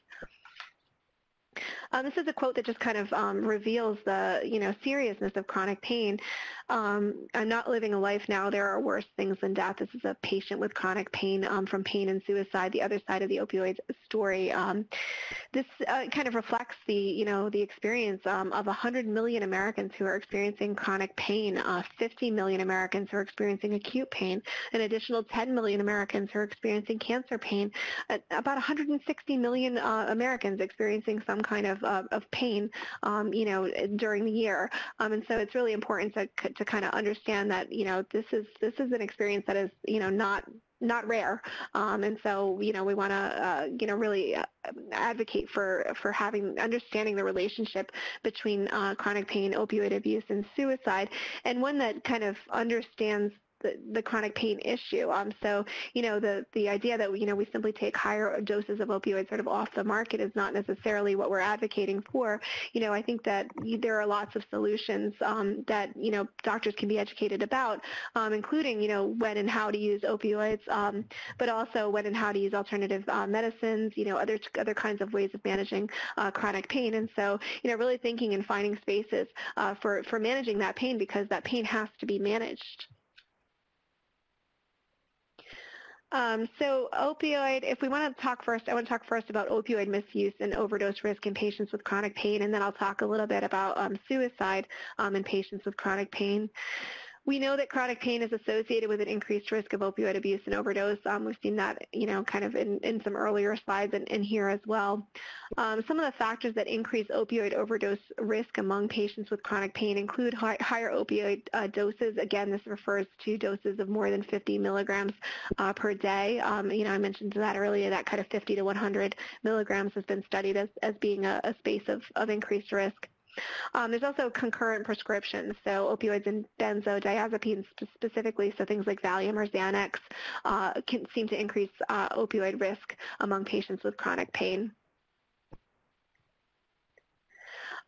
Um, this is a quote that just kind of um, reveals the, you know, seriousness of chronic pain. Um, I'm not living a life now. There are worse things than death. This is a patient with chronic pain um, from pain and suicide, the other side of the opioid story. Um, this uh, kind of reflects the, you know, the experience um, of 100 million Americans who are experiencing chronic pain, uh, 50 million Americans who are experiencing acute pain, an additional 10 million Americans who are experiencing cancer pain, uh, about 160 million uh, Americans experiencing some kind of, uh, of pain, um, you know, during the year. Um, and so it's really important to, to kind of understand that, you know, this is, this is an experience that is, you know, not not rare. Um, and so, you know, we want to, uh, you know, really uh, advocate for, for having, understanding the relationship between uh, chronic pain, opioid abuse, and suicide, and one that kind of understands the, the chronic pain issue. Um, so, you know, the, the idea that, you know, we simply take higher doses of opioids sort of off the market is not necessarily what we're advocating for. You know, I think that there are lots of solutions um, that, you know, doctors can be educated about, um, including, you know, when and how to use opioids, um, but also when and how to use alternative uh, medicines, you know, other, other kinds of ways of managing uh, chronic pain. And so, you know, really thinking and finding spaces uh, for, for managing that pain because that pain has to be managed. Um, so opioid, if we want to talk first, I want to talk first about opioid misuse and overdose risk in patients with chronic pain, and then I'll talk a little bit about um, suicide um, in patients with chronic pain. We know that chronic pain is associated with an increased risk of opioid abuse and overdose. Um, we've seen that, you know, kind of in, in some earlier slides and, and here as well. Um, some of the factors that increase opioid overdose risk among patients with chronic pain include high, higher opioid uh, doses. Again, this refers to doses of more than 50 milligrams uh, per day. Um, you know, I mentioned that earlier, that kind of 50 to 100 milligrams has been studied as, as being a, a space of, of increased risk. Um, there's also concurrent prescriptions, so opioids and benzodiazepines specifically, so things like Valium or Xanax uh, can seem to increase uh, opioid risk among patients with chronic pain.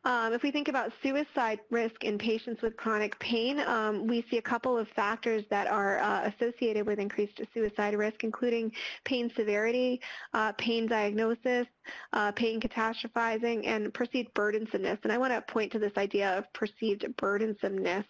Um, if we think about suicide risk in patients with chronic pain, um, we see a couple of factors that are uh, associated with increased suicide risk, including pain severity, uh, pain diagnosis, uh, pain catastrophizing, and perceived burdensomeness. And I want to point to this idea of perceived burdensomeness.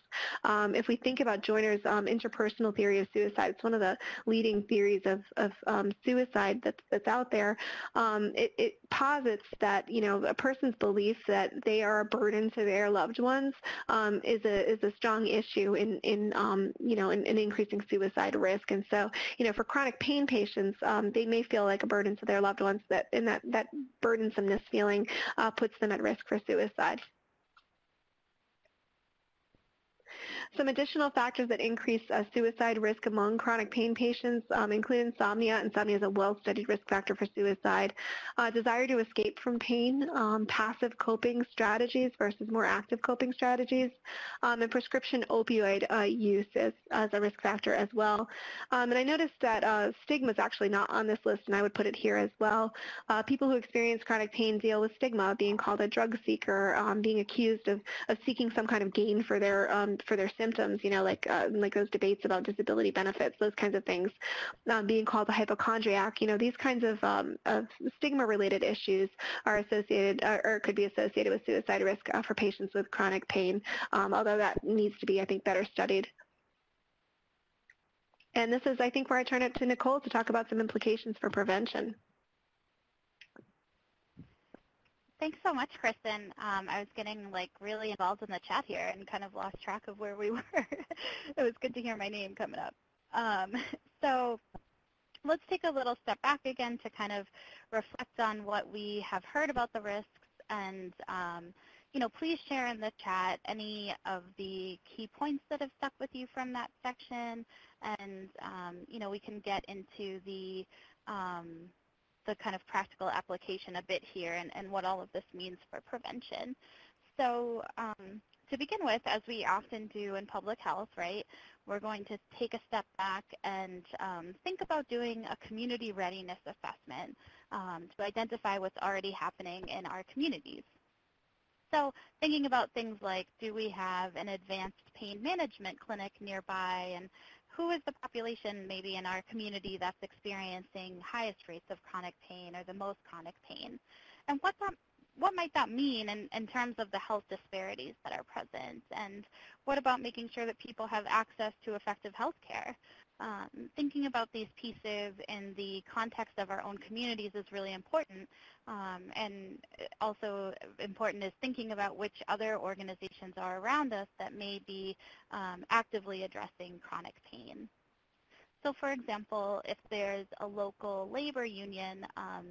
Um, if we think about Joiner's um, interpersonal theory of suicide, it's one of the leading theories of, of um, suicide that's, that's out there. Um, it, it posits that you know a person's belief that they are a burden to their loved ones um, is a is a strong issue in in um, you know in, in, increasing suicide risk. And so you know for chronic pain patients, they may feel like a burden to their loved ones. That and that that burdensomeness feeling uh, puts them at risk for suicide. Some additional factors that increase uh, suicide risk among chronic pain patients um, include insomnia. Insomnia is a well-studied risk factor for suicide. Uh, desire to escape from pain, um, passive coping strategies versus more active coping strategies, um, and prescription opioid uh, use as, as, a risk factor as well. Um, and I noticed that uh, stigma is actually not on this list, and I would put it here as well. Uh, people who experience chronic pain deal with stigma, being called a drug seeker, um, being accused of, of seeking some kind of gain for their um, for their symptoms, you know, like uh, like those debates about disability benefits, those kinds of things, um, being called a hypochondriac, you know, these kinds of, um, of stigma-related issues are associated uh, or could be associated with suicide risk uh, for patients with chronic pain, um, although that needs to be, I think, better studied. And this is, I think, where I turn it to Nicole to talk about some implications for prevention. Thanks so much, Kristen. Um, I was getting like really involved in the chat here and kind of lost track of where we were. it was good to hear my name coming up. Um, so let's take a little step back again to kind of reflect on what we have heard about the risks and um, you know, please share in the chat any of the key points that have stuck with you from that section and um, you know, we can get into the um, the kind of practical application a bit here and, and what all of this means for prevention. So um, to begin with, as we often do in public health, right, we're going to take a step back and um, think about doing a community readiness assessment um, to identify what's already happening in our communities. So thinking about things like, do we have an advanced pain management clinic nearby and who is the population maybe in our community that's experiencing highest rates of chronic pain or the most chronic pain? And what, that, what might that mean in, in terms of the health disparities that are present? And what about making sure that people have access to effective health care? Um, thinking about these pieces in the context of our own communities is really important. Um, and also important is thinking about which other organizations are around us that may be um, actively addressing chronic pain. So for example, if there's a local labor union um,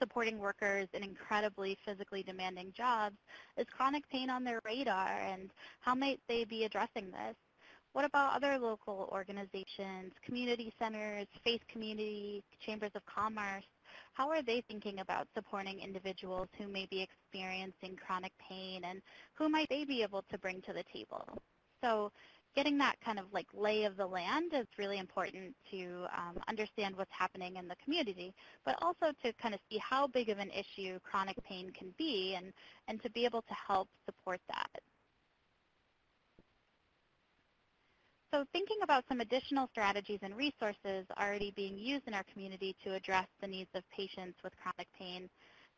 supporting workers in incredibly physically demanding jobs, is chronic pain on their radar and how might they be addressing this? What about other local organizations, community centers, faith community, chambers of commerce? How are they thinking about supporting individuals who may be experiencing chronic pain and who might they be able to bring to the table? So getting that kind of like lay of the land is really important to um, understand what's happening in the community, but also to kind of see how big of an issue chronic pain can be and, and to be able to help support that. So thinking about some additional strategies and resources already being used in our community to address the needs of patients with chronic pain,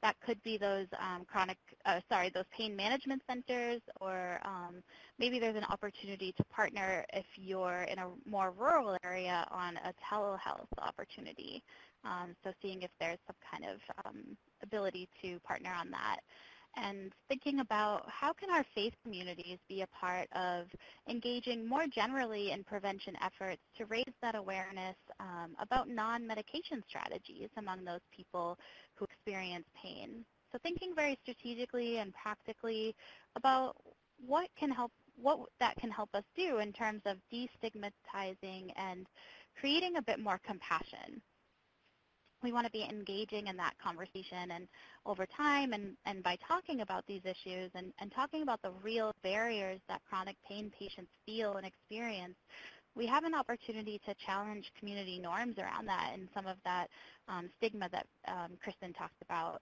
that could be those um, chronic, uh, sorry, those pain management centers, or um, maybe there's an opportunity to partner if you're in a more rural area on a telehealth opportunity. Um, so seeing if there's some kind of um, ability to partner on that. And thinking about how can our faith communities be a part of engaging more generally in prevention efforts to raise that awareness um, about non-medication strategies among those people who experience pain. So thinking very strategically and practically about what can help what that can help us do in terms of destigmatizing and creating a bit more compassion we want to be engaging in that conversation and over time and, and by talking about these issues and, and talking about the real barriers that chronic pain patients feel and experience, we have an opportunity to challenge community norms around that and some of that um, stigma that um, Kristen talked about.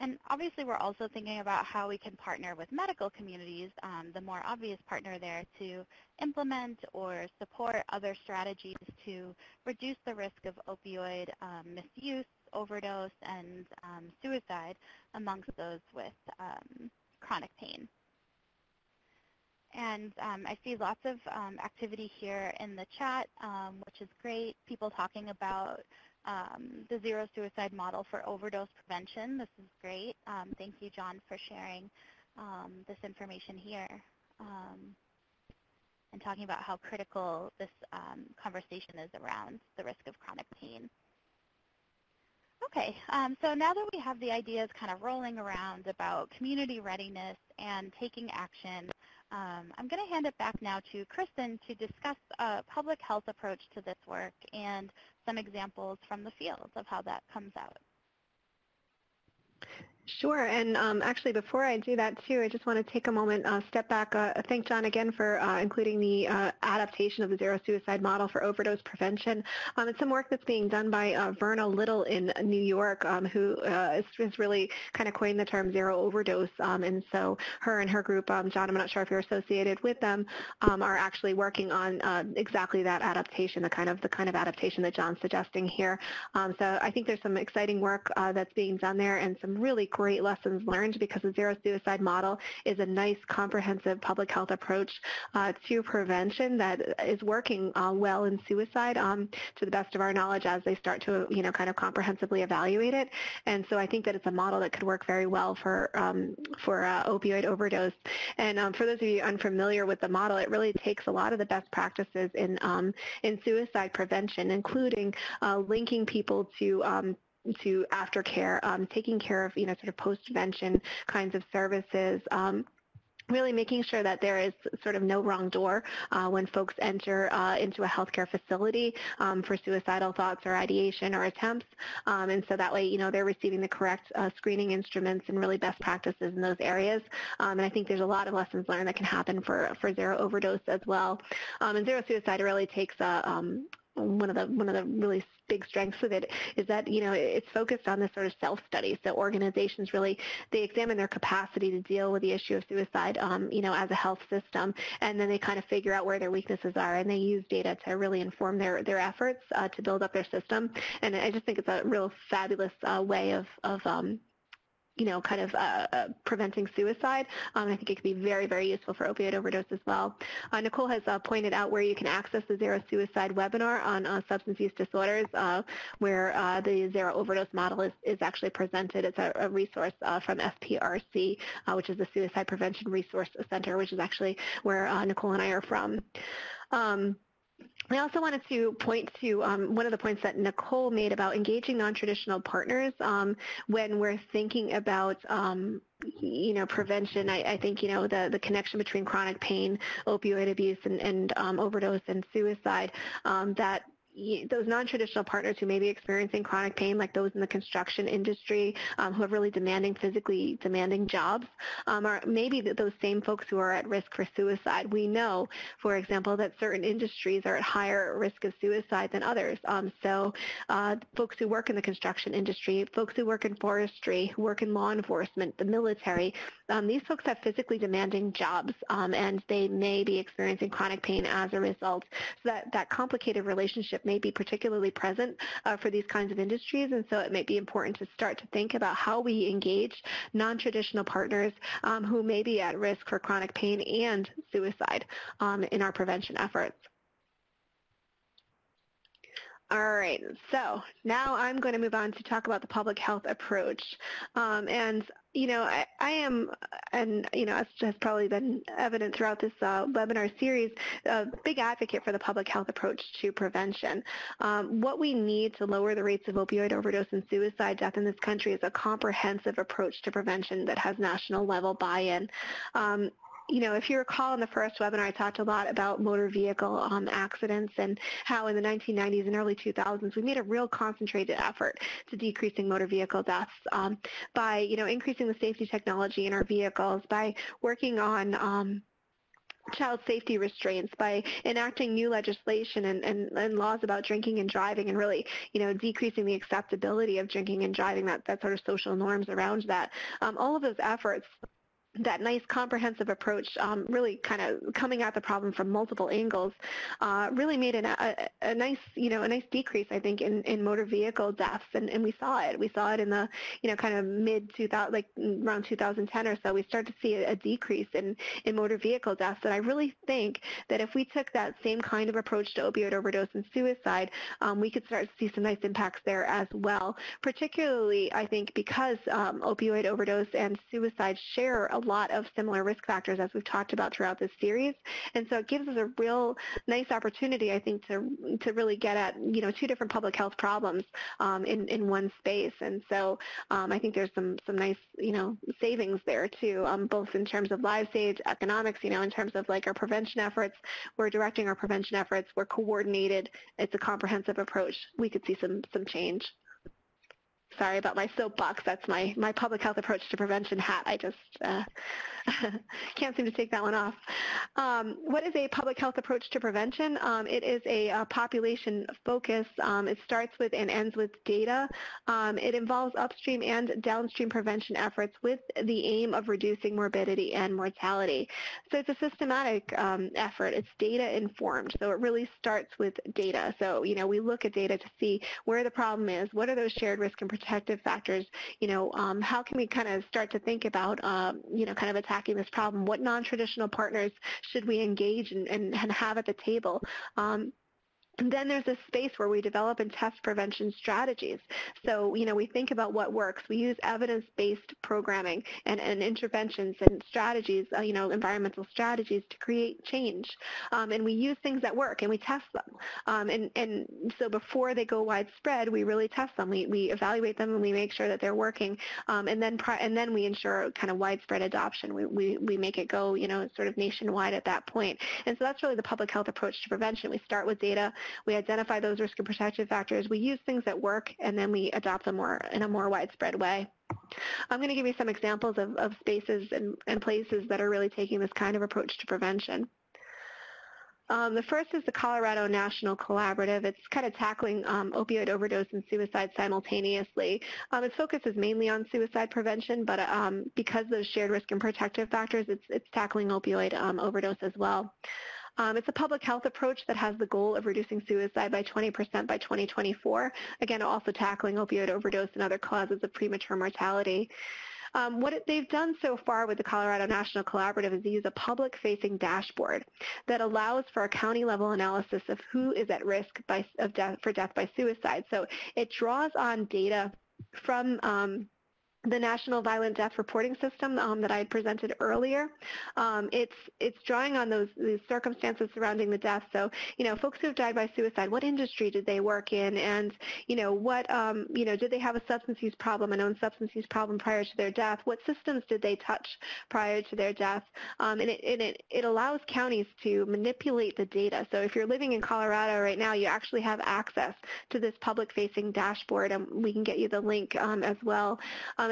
And obviously, we're also thinking about how we can partner with medical communities, um, the more obvious partner there, to implement or support other strategies to reduce the risk of opioid um, misuse, overdose, and um, suicide amongst those with um, chronic pain. And um, I see lots of um, activity here in the chat, which is great. People talking about um, the zero suicide model for overdose prevention. This is great. Um, thank you, John, for sharing um, this information here um, and talking about how critical this um, conversation is around the risk of chronic pain. Okay, um, so now that we have the ideas kind of rolling around about community readiness and taking action, um, I'm going to hand it back now to Kristen to discuss a public health approach to this work and some examples from the field of how that comes out. Sure, and um, actually before I do that too, I just want to take a moment, uh, step back, uh, thank John again for uh, including the uh, adaptation of the zero suicide model for overdose prevention. Um, it's some work that's being done by uh, Verna Little in New York, um, who uh, has really kind of coined the term zero overdose, um, and so her and her group, um, John, I'm not sure if you're associated with them, um, are actually working on exactly that adaptation, the kind of the kind of adaptation that John's suggesting here. so I think there's some exciting work that's being done there and some really great lessons learned because the zero suicide model is a nice comprehensive public health approach uh, to prevention that is working uh, well in suicide um, to the best of our knowledge as they start to, you know, kind of comprehensively evaluate it. And so I think that it's a model that could work very well for, um, for uh, opioid overdose. And um, for those of you unfamiliar with the model, it really takes a lot of the best practices in, um, in suicide prevention, including uh, linking people to um, to aftercare, um, taking care of, you know, sort of post-prevention kinds of services, um, really making sure that there is sort of no wrong door uh, when folks enter uh, into a healthcare facility um, for suicidal thoughts or ideation or attempts. Um, and so that way, you know, they're receiving the correct uh, screening instruments and really best practices in those areas. Um, and I think there's a lot of lessons learned that can happen for, for zero overdose as well. Um, and zero suicide really takes a, um, one of the one of the really big strengths of it is that you know it's focused on this sort of self-study. So organizations really they examine their capacity to deal with the issue of suicide, um, you know, as a health system, and then they kind of figure out where their weaknesses are, and they use data to really inform their their efforts uh, to build up their system. And I just think it's a real fabulous uh, way of of um, you know, kind of uh, uh, preventing suicide. Um, I think it could be very, very useful for opioid overdose as well. Uh, Nicole has uh, pointed out where you can access the Zero Suicide webinar on uh, substance use disorders, uh, where the Zero Overdose model is, is actually presented. It's a, a resource from SPRC, which is the Suicide Prevention Resource Center, which is actually where Nicole and I are from. Um, I also wanted to point to um, one of the points that Nicole made about engaging non-traditional partners um, when we're thinking about um, you know, prevention, I, I, think, you know, the, the connection between chronic pain, opioid abuse, and, and um, overdose and suicide, um, that those non-traditional partners who may be experiencing chronic pain, like those in the construction industry um, who have really demanding, physically demanding jobs, um, are maybe those same folks who are at risk for suicide. We know, for example, that certain industries are at higher risk of suicide than others. Um, so uh, folks who work in the construction industry, folks who work in forestry, who work in law enforcement, the military, um, these folks have physically demanding jobs um, and they may be experiencing chronic pain as a result. So that, that complicated relationship may be particularly present uh, for these kinds of industries, and so it may be important to start to think about how we engage non-traditional partners um, who may be at risk for chronic pain and suicide um, in our prevention efforts. All right, so now I'm going to move on to talk about the public health approach. Um, and you know, I, I, am, and you know, as has probably been evident throughout this uh, webinar series, a big advocate for the public health approach to prevention. Um, what we need to lower the rates of opioid overdose and suicide death in this country is a comprehensive approach to prevention that has national level buy-in. Um, you know, if you recall in the first webinar, I talked a lot about motor vehicle um, accidents and how in the 1990s and early 2000s we made a real concentrated effort to decreasing motor vehicle deaths um, by, you know, increasing the safety technology in our vehicles, by working on um, child safety restraints by enacting new legislation and, and, and, laws about drinking and driving and really, you know, decreasing the acceptability of drinking and driving, that, that sort of social norms around that. Um, all of those efforts that nice comprehensive approach, um, really kind of coming at the problem from multiple angles, uh, really made an, a, a, nice, you know, a nice decrease, I think, in, in motor vehicle deaths, and, and we saw it. We saw it in the, you know, kind of mid 2000, like around 2010 or so. We started to see a, a decrease in, in motor vehicle deaths, and I really think that if we took that same kind of approach to opioid overdose and suicide, um, we could start to see some nice impacts there as well. Particularly, I think, because um, opioid overdose and suicide share a lot of similar risk factors as we've talked about throughout this series. And so it gives us a real nice opportunity, I think, to, to really get at, you know, two different public health problems um, in, in one space. And so um, I think there's some, some nice, you know, savings there too, um, both in terms of lives saved, economics, you know, in terms of like our prevention efforts. We're directing our prevention efforts. We're coordinated. It's a comprehensive approach. We could see some, some change sorry about my soapbox. That's my, my public health approach to prevention hat. I just uh, can't seem to take that one off. Um, what is a public health approach to prevention? Um, it is a, a population focus. Um, it starts with and ends with data. Um, it involves upstream and downstream prevention efforts with the aim of reducing morbidity and mortality. So it's a systematic um, effort. It's data informed. So it really starts with data. So, you know, we look at data to see where the problem is, what are those shared risk and protective factors, you know, um, how can we kind of start to think about, you know, kind of attacking attacking this problem? What non-traditional partners should we engage and, and, and have at the table? Um, and then there's a space where we develop and test prevention strategies. So, you know, we think about what works. We use evidence-based programming and, and interventions and strategies, uh, you know, environmental strategies to create change. Um, and we use things that work and we test them. Um, and, and so before they go widespread, we really test them. We, we evaluate them and we make sure that they're working. Um, and then and then we ensure kind of widespread adoption. We, we, we make it go, you know, sort of nationwide at that point. And so that's really the public health approach to prevention. We start with data. We identify those risk and protective factors. We use things that work, and then we adopt them more in a more widespread way. I'm going to give you some examples of, of spaces and, and places that are really taking this kind of approach to prevention. Um, the first is the Colorado National Collaborative. It's kind of tackling um, opioid overdose and suicide simultaneously. Um, its focus is mainly on suicide prevention, but um, because those shared risk and protective factors, it's, it's tackling opioid um, overdose as well. Um, it's a public health approach that has the goal of reducing suicide by 20% by 2024. Again, also tackling opioid overdose and other causes of premature mortality. Um, what they've done so far with the Colorado National Collaborative is use a public-facing dashboard that allows for a county-level analysis of who is at risk by, of death, for death by suicide. So it draws on data from um, the National Violent Death Reporting System um, that I had presented earlier. Um, it's it's drawing on those, circumstances surrounding the death. So, you know, folks who have died by suicide, what industry did they work in, and you know, what um, you know, did they have a substance use problem, a known substance use problem prior to their death? What systems did they touch prior to their death? Um, and it, and it it allows counties to manipulate the data. So, if you're living in Colorado right now, you actually have access to this public-facing dashboard, and we can get you the link um, as well.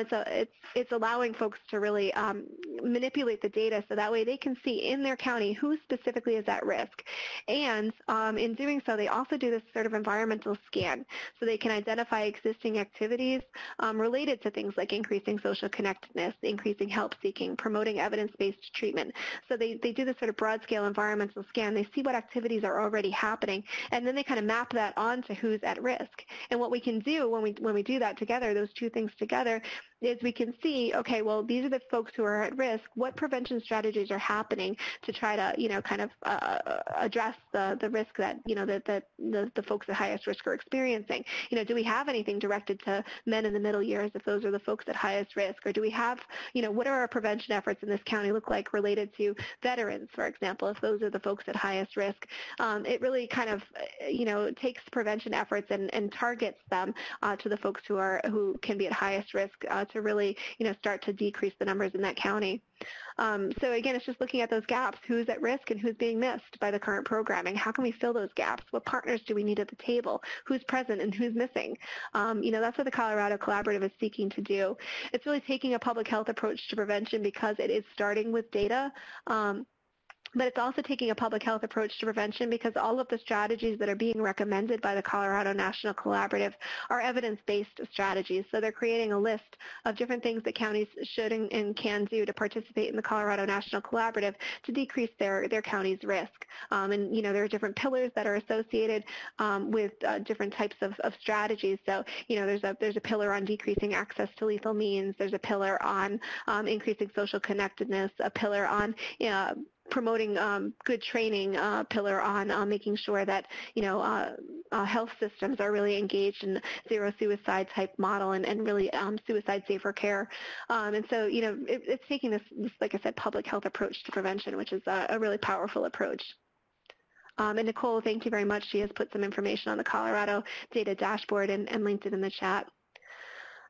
It's, a, it's, it's allowing folks to really um, manipulate the data so that way they can see in their county who specifically is at risk. And um, in doing so, they also do this sort of environmental scan so they can identify existing activities um, related to things like increasing social connectedness, increasing help seeking, promoting evidence-based treatment. So they, they do this sort of broad-scale environmental scan. They see what activities are already happening, and then they kind of map that onto who's at risk. And what we can do when we, when we do that together, those two things together, is we can see, okay, well, these are the folks who are at risk. What prevention strategies are happening to try to, you know, kind of uh, address the, the risk that, you know, that, that the, the folks at highest risk are experiencing? You know, do we have anything directed to men in the middle years if those are the folks at highest risk? Or do we have, you know, what are our prevention efforts in this county look like related to veterans, for example, if those are the folks at highest risk? Um, it really kind of, you know, takes prevention efforts and, and targets them uh, to the folks who are who can be at highest risk uh, to really, you know, start to decrease the numbers in that county. Um, so again, it's just looking at those gaps. Who's at risk and who's being missed by the current programming? How can we fill those gaps? What partners do we need at the table? Who's present and who's missing? Um, you know, that's what the Colorado Collaborative is seeking to do. It's really taking a public health approach to prevention because it is starting with data. Um, but it's also taking a public health approach to prevention because all of the strategies that are being recommended by the Colorado National Collaborative are evidence-based strategies. So they're creating a list of different things that counties should and, and can do to participate in the Colorado National Collaborative to decrease their, their county's risk. Um, and, you know, there are different pillars that are associated um, with uh, different types of, of strategies. So, you know, there's a, there's a pillar on decreasing access to lethal means. There's a pillar on um, increasing social connectedness, a pillar on you know, promoting um, good training uh, pillar on uh, making sure that you know uh, uh, health systems are really engaged in zero suicide type model and, and really um, suicide safer care. Um, and so you know it, it's taking this, this, like I said, public health approach to prevention, which is a, a really powerful approach. Um, and Nicole, thank you very much. She has put some information on the Colorado data dashboard and, and linked it in the chat.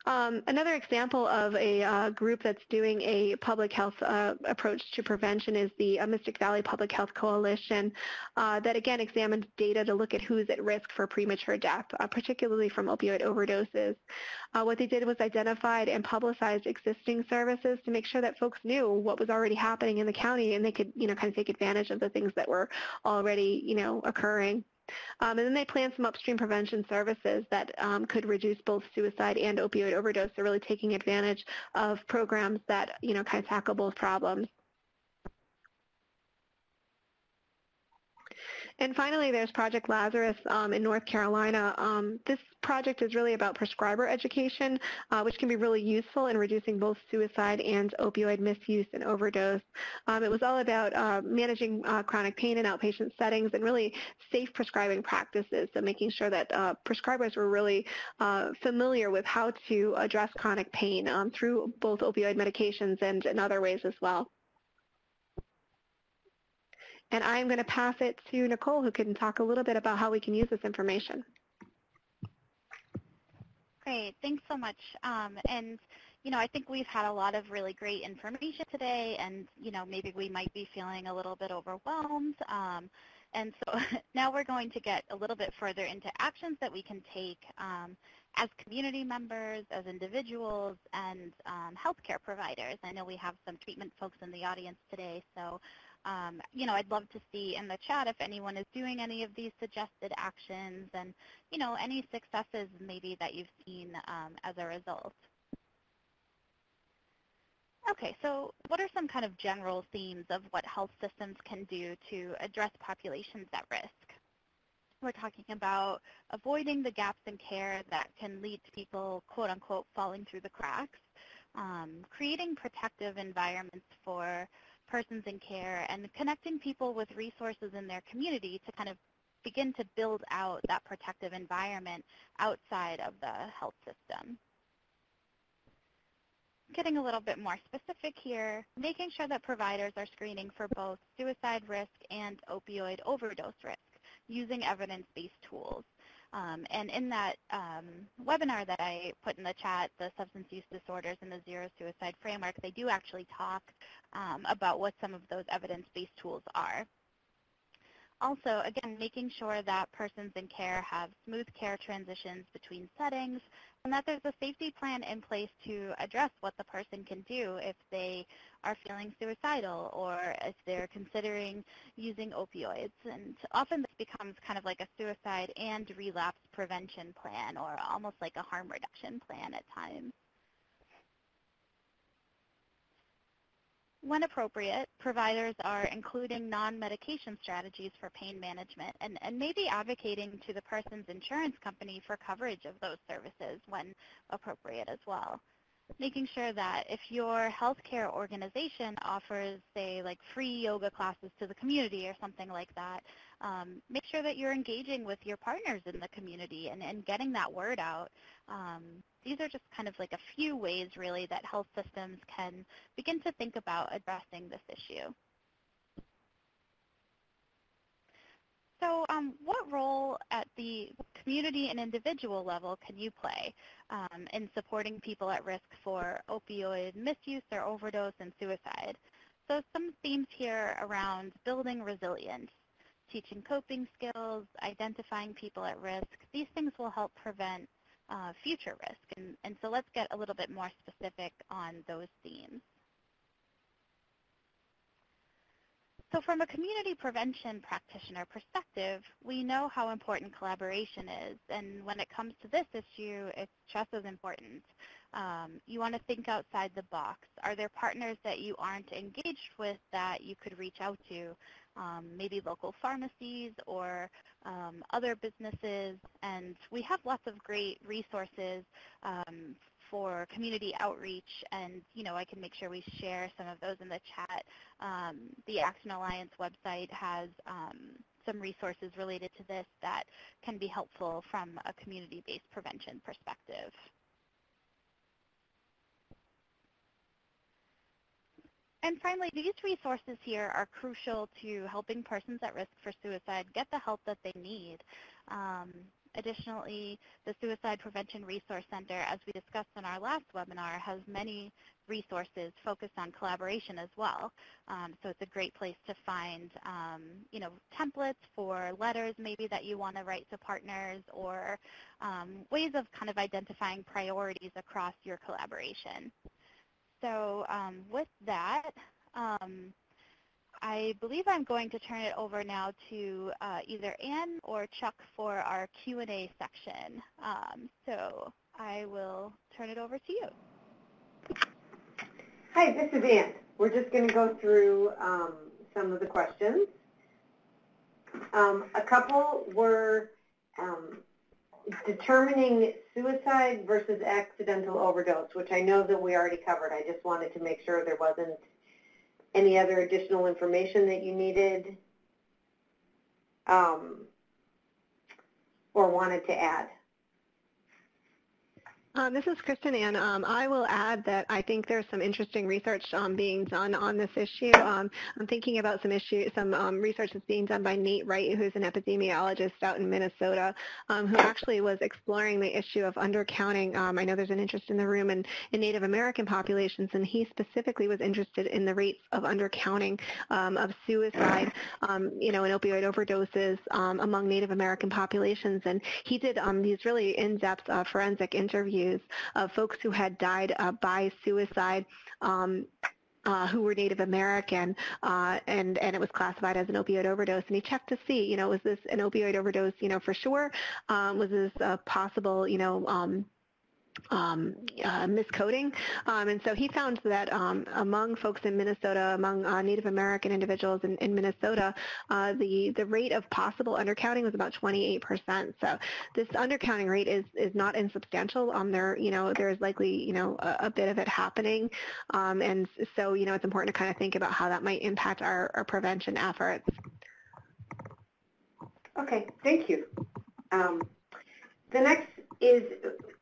Um, another example of a uh, group that's doing a public health uh, approach to prevention is the uh, Mystic Valley Public Health Coalition uh, that again examined data to look at who's at risk for premature death, uh, particularly from opioid overdoses. What they did was identified and publicized existing services to make sure that folks knew what was already happening in the county and they could, you know, kind of take advantage of the things that were already, you know, occurring. Um, and then they plan some upstream prevention services that um, could reduce both suicide and opioid overdose. They're really taking advantage of programs that, you know, kind of tackle both problems. And finally, there's Project Lazarus um, in North Carolina. Um, this project is really about prescriber education, uh, which can be really useful in reducing both suicide and opioid misuse and overdose. Um, it was all about uh, managing uh, chronic pain in outpatient settings and really safe prescribing practices, so making sure that uh, prescribers were really uh, familiar with how to address chronic pain um, through both opioid medications and in other ways as well. And I'm going to pass it to Nicole, who can talk a little bit about how we can use this information. Great. Thanks so much. Um, and, you know, I think we've had a lot of really great information today, and, you know, maybe we might be feeling a little bit overwhelmed. Um, and so now we're going to get a little bit further into actions that we can take um, as community members, as individuals, and um, healthcare providers. I know we have some treatment folks in the audience today, so um, you know, I'd love to see in the chat if anyone is doing any of these suggested actions and, you know, any successes maybe that you've seen um, as a result. Okay, so what are some kind of general themes of what health systems can do to address populations at risk? We're talking about avoiding the gaps in care that can lead to people, quote unquote, falling through the cracks, um, creating protective environments for persons in care and connecting people with resources in their community to kind of begin to build out that protective environment outside of the health system. Getting a little bit more specific here, making sure that providers are screening for both suicide risk and opioid overdose risk using evidence-based tools. Um, and in that um, webinar that I put in the chat, the substance use disorders and the zero suicide framework, they do actually talk um, about what some of those evidence-based tools are. Also, again, making sure that persons in care have smooth care transitions between settings and that there's a safety plan in place to address what the person can do if they are feeling suicidal or if they're considering using opioids. And often this becomes kind of like a suicide and relapse prevention plan or almost like a harm reduction plan at times. When appropriate, providers are including non-medication strategies for pain management and, and maybe advocating to the person's insurance company for coverage of those services when appropriate as well. making sure that if your healthcare organization offers, say, like free yoga classes to the community or something like that, um, make sure that you're engaging with your partners in the community and, and getting that word out. Um, these are just kind of like a few ways, really, that health systems can begin to think about addressing this issue. So um, what role at the community and individual level can you play um, in supporting people at risk for opioid misuse or overdose and suicide? So some themes here around building resilience, teaching coping skills, identifying people at risk. These things will help prevent uh, future risk. And, and so let's get a little bit more specific on those themes. So from a community prevention practitioner perspective, we know how important collaboration is. And when it comes to this issue, it's just as important. Um, you want to think outside the box. Are there partners that you aren't engaged with that you could reach out to? Um, maybe local pharmacies or um, other businesses. And we have lots of great resources um, for community outreach, and you know I can make sure we share some of those in the chat. Um, the Action Alliance website has um, some resources related to this that can be helpful from a community-based prevention perspective. And finally, these resources here are crucial to helping persons at risk for suicide get the help that they need. Um, Additionally, the Suicide Prevention Resource Center, as we discussed in our last webinar, has many resources focused on collaboration as well. Um, so it's a great place to find, um, you know, templates for letters maybe that you want to write to partners or um, ways of kind of identifying priorities across your collaboration. So um, with that, um, I believe I'm going to turn it over now to uh, either Anne or Chuck for our Q&A section. Um, so I will turn it over to you. Hi, this is Anne. We're just going to go through um, some of the questions. Um, a couple were um, determining suicide versus accidental overdose, which I know that we already covered. I just wanted to make sure there wasn't any other additional information that you needed um, or wanted to add? Um, this is Kristen Anne. Um, I will add that I think there's some interesting research um, being done on this issue. Um, I'm thinking about some issue, some um, research that's being done by Nate Wright, who's an epidemiologist out in Minnesota, um, who actually was exploring the issue of undercounting. I know there's an interest in the room in, in Native American populations, and he specifically was interested in the rates of undercounting of suicide, you know, and opioid overdoses among Native American populations. And he did these really in-depth uh, forensic interviews of folks who had died uh, by suicide um, uh, who were Native American, uh, and and it was classified as an opioid overdose. And he checked to see, you know, was this an opioid overdose, you know, for sure? Um, was this a possible, you know, um, um, uh, miscoding. Um, and so he found that um, among folks in Minnesota, among uh, Native American individuals in, in Minnesota, uh, the, the rate of possible undercounting was about 28%. So this undercounting rate is, is not insubstantial. Um, there, you know, there's likely, you know, a, a bit of it happening. Um, and so, you know, it's important to kind of think about how that might impact our, our prevention efforts. Okay, thank you. Um, the next is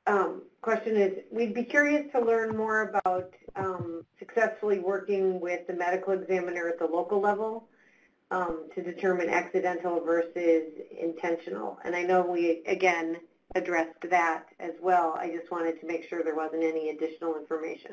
um, question is, we'd be curious to learn more about um, successfully working with the medical examiner at the local level um, to determine accidental versus intentional. And I know we, again, addressed that as well. I just wanted to make sure there wasn't any additional information.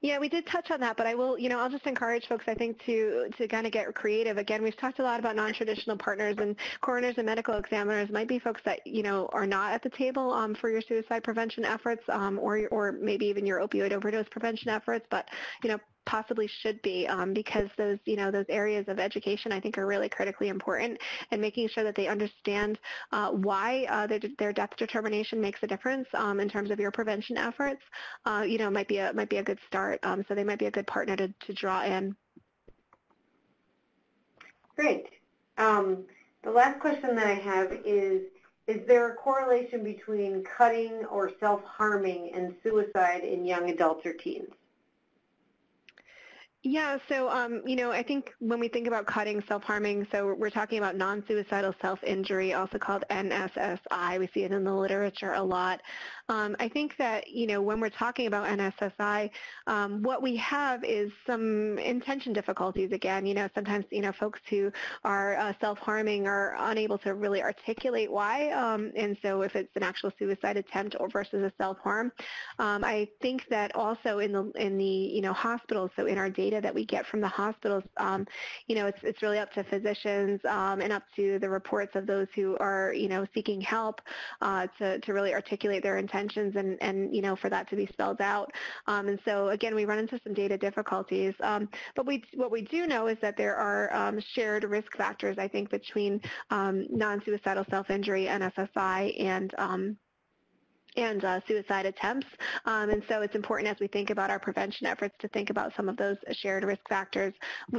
Yeah, we did touch on that, but I will, you know, I'll just encourage folks, I think, to to kind of get creative. Again, we've talked a lot about non-traditional partners, and coroners and medical examiners might be folks that, you know, are not at the table um, for your suicide prevention efforts, um, or or maybe even your opioid overdose prevention efforts. But, you know, possibly should be um, because those you know those areas of education I think are really critically important and making sure that they understand uh, why uh, their, their death determination makes a difference um, in terms of your prevention efforts uh, you know might be a might be a good start um, so they might be a good partner to, to draw in. Great. Um, the last question that I have is is there a correlation between cutting or self-harming and suicide in young adults or teens? Yeah, so um, you know, I think when we think about cutting self-harming, so we're talking about non-suicidal self-injury, also called NSSI. We see it in the literature a lot. Um, I think that you know when we're talking about NSSI, um, what we have is some intention difficulties. Again, you know, sometimes you know folks who are uh, self-harming are unable to really articulate why, um, and so if it's an actual suicide attempt or versus a self-harm, um, I think that also in the in the you know hospitals, so in our data data that we get from the hospitals, um, you know, it's, it's really up to physicians um, and up to the reports of those who are, you know, seeking help uh, to, to really articulate their intentions and, and, you know, for that to be spelled out. Um, and so, again, we run into some data difficulties. Um, but we, what we do know is that there are um, shared risk factors, I think, between non-suicidal self-injury, NSSI, and and uh, suicide attempts. Um, and so it's important as we think about our prevention efforts to think about some of those shared risk factors,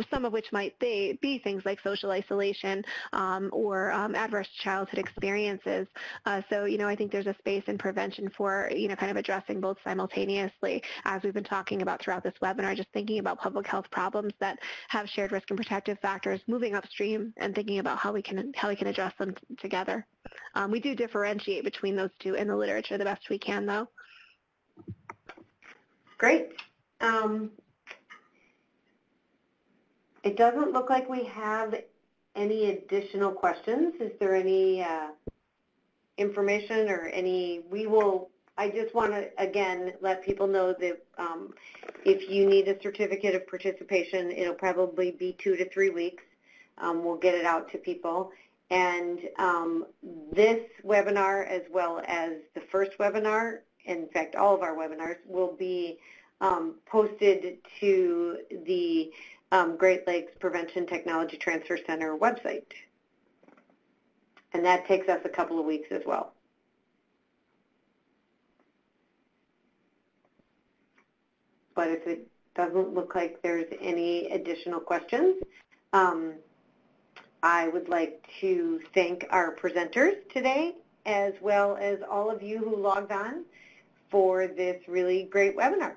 some of which might be, be things like social isolation um, or um, adverse childhood experiences. Uh, so, you know, I think there's a space in prevention for, you know, kind of addressing both simultaneously as we've been talking about throughout this webinar, just thinking about public health problems that have shared risk and protective factors, moving upstream and thinking about how we can, how we can address them together. Um, we do differentiate between those two in the literature the best we can, though. Great. Um, it doesn't look like we have any additional questions. Is there any uh, information or any, we will, I just want to, again, let people know that um, if you need a certificate of participation, it'll probably be two to three weeks. Um, we'll get it out to people. And um, this webinar, as well as the first webinar, in fact, all of our webinars, will be um, posted to the um, Great Lakes Prevention Technology Transfer Center website. And that takes us a couple of weeks as well. But if it doesn't look like there's any additional questions, um, I would like to thank our presenters today, as well as all of you who logged on for this really great webinar.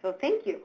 So thank you.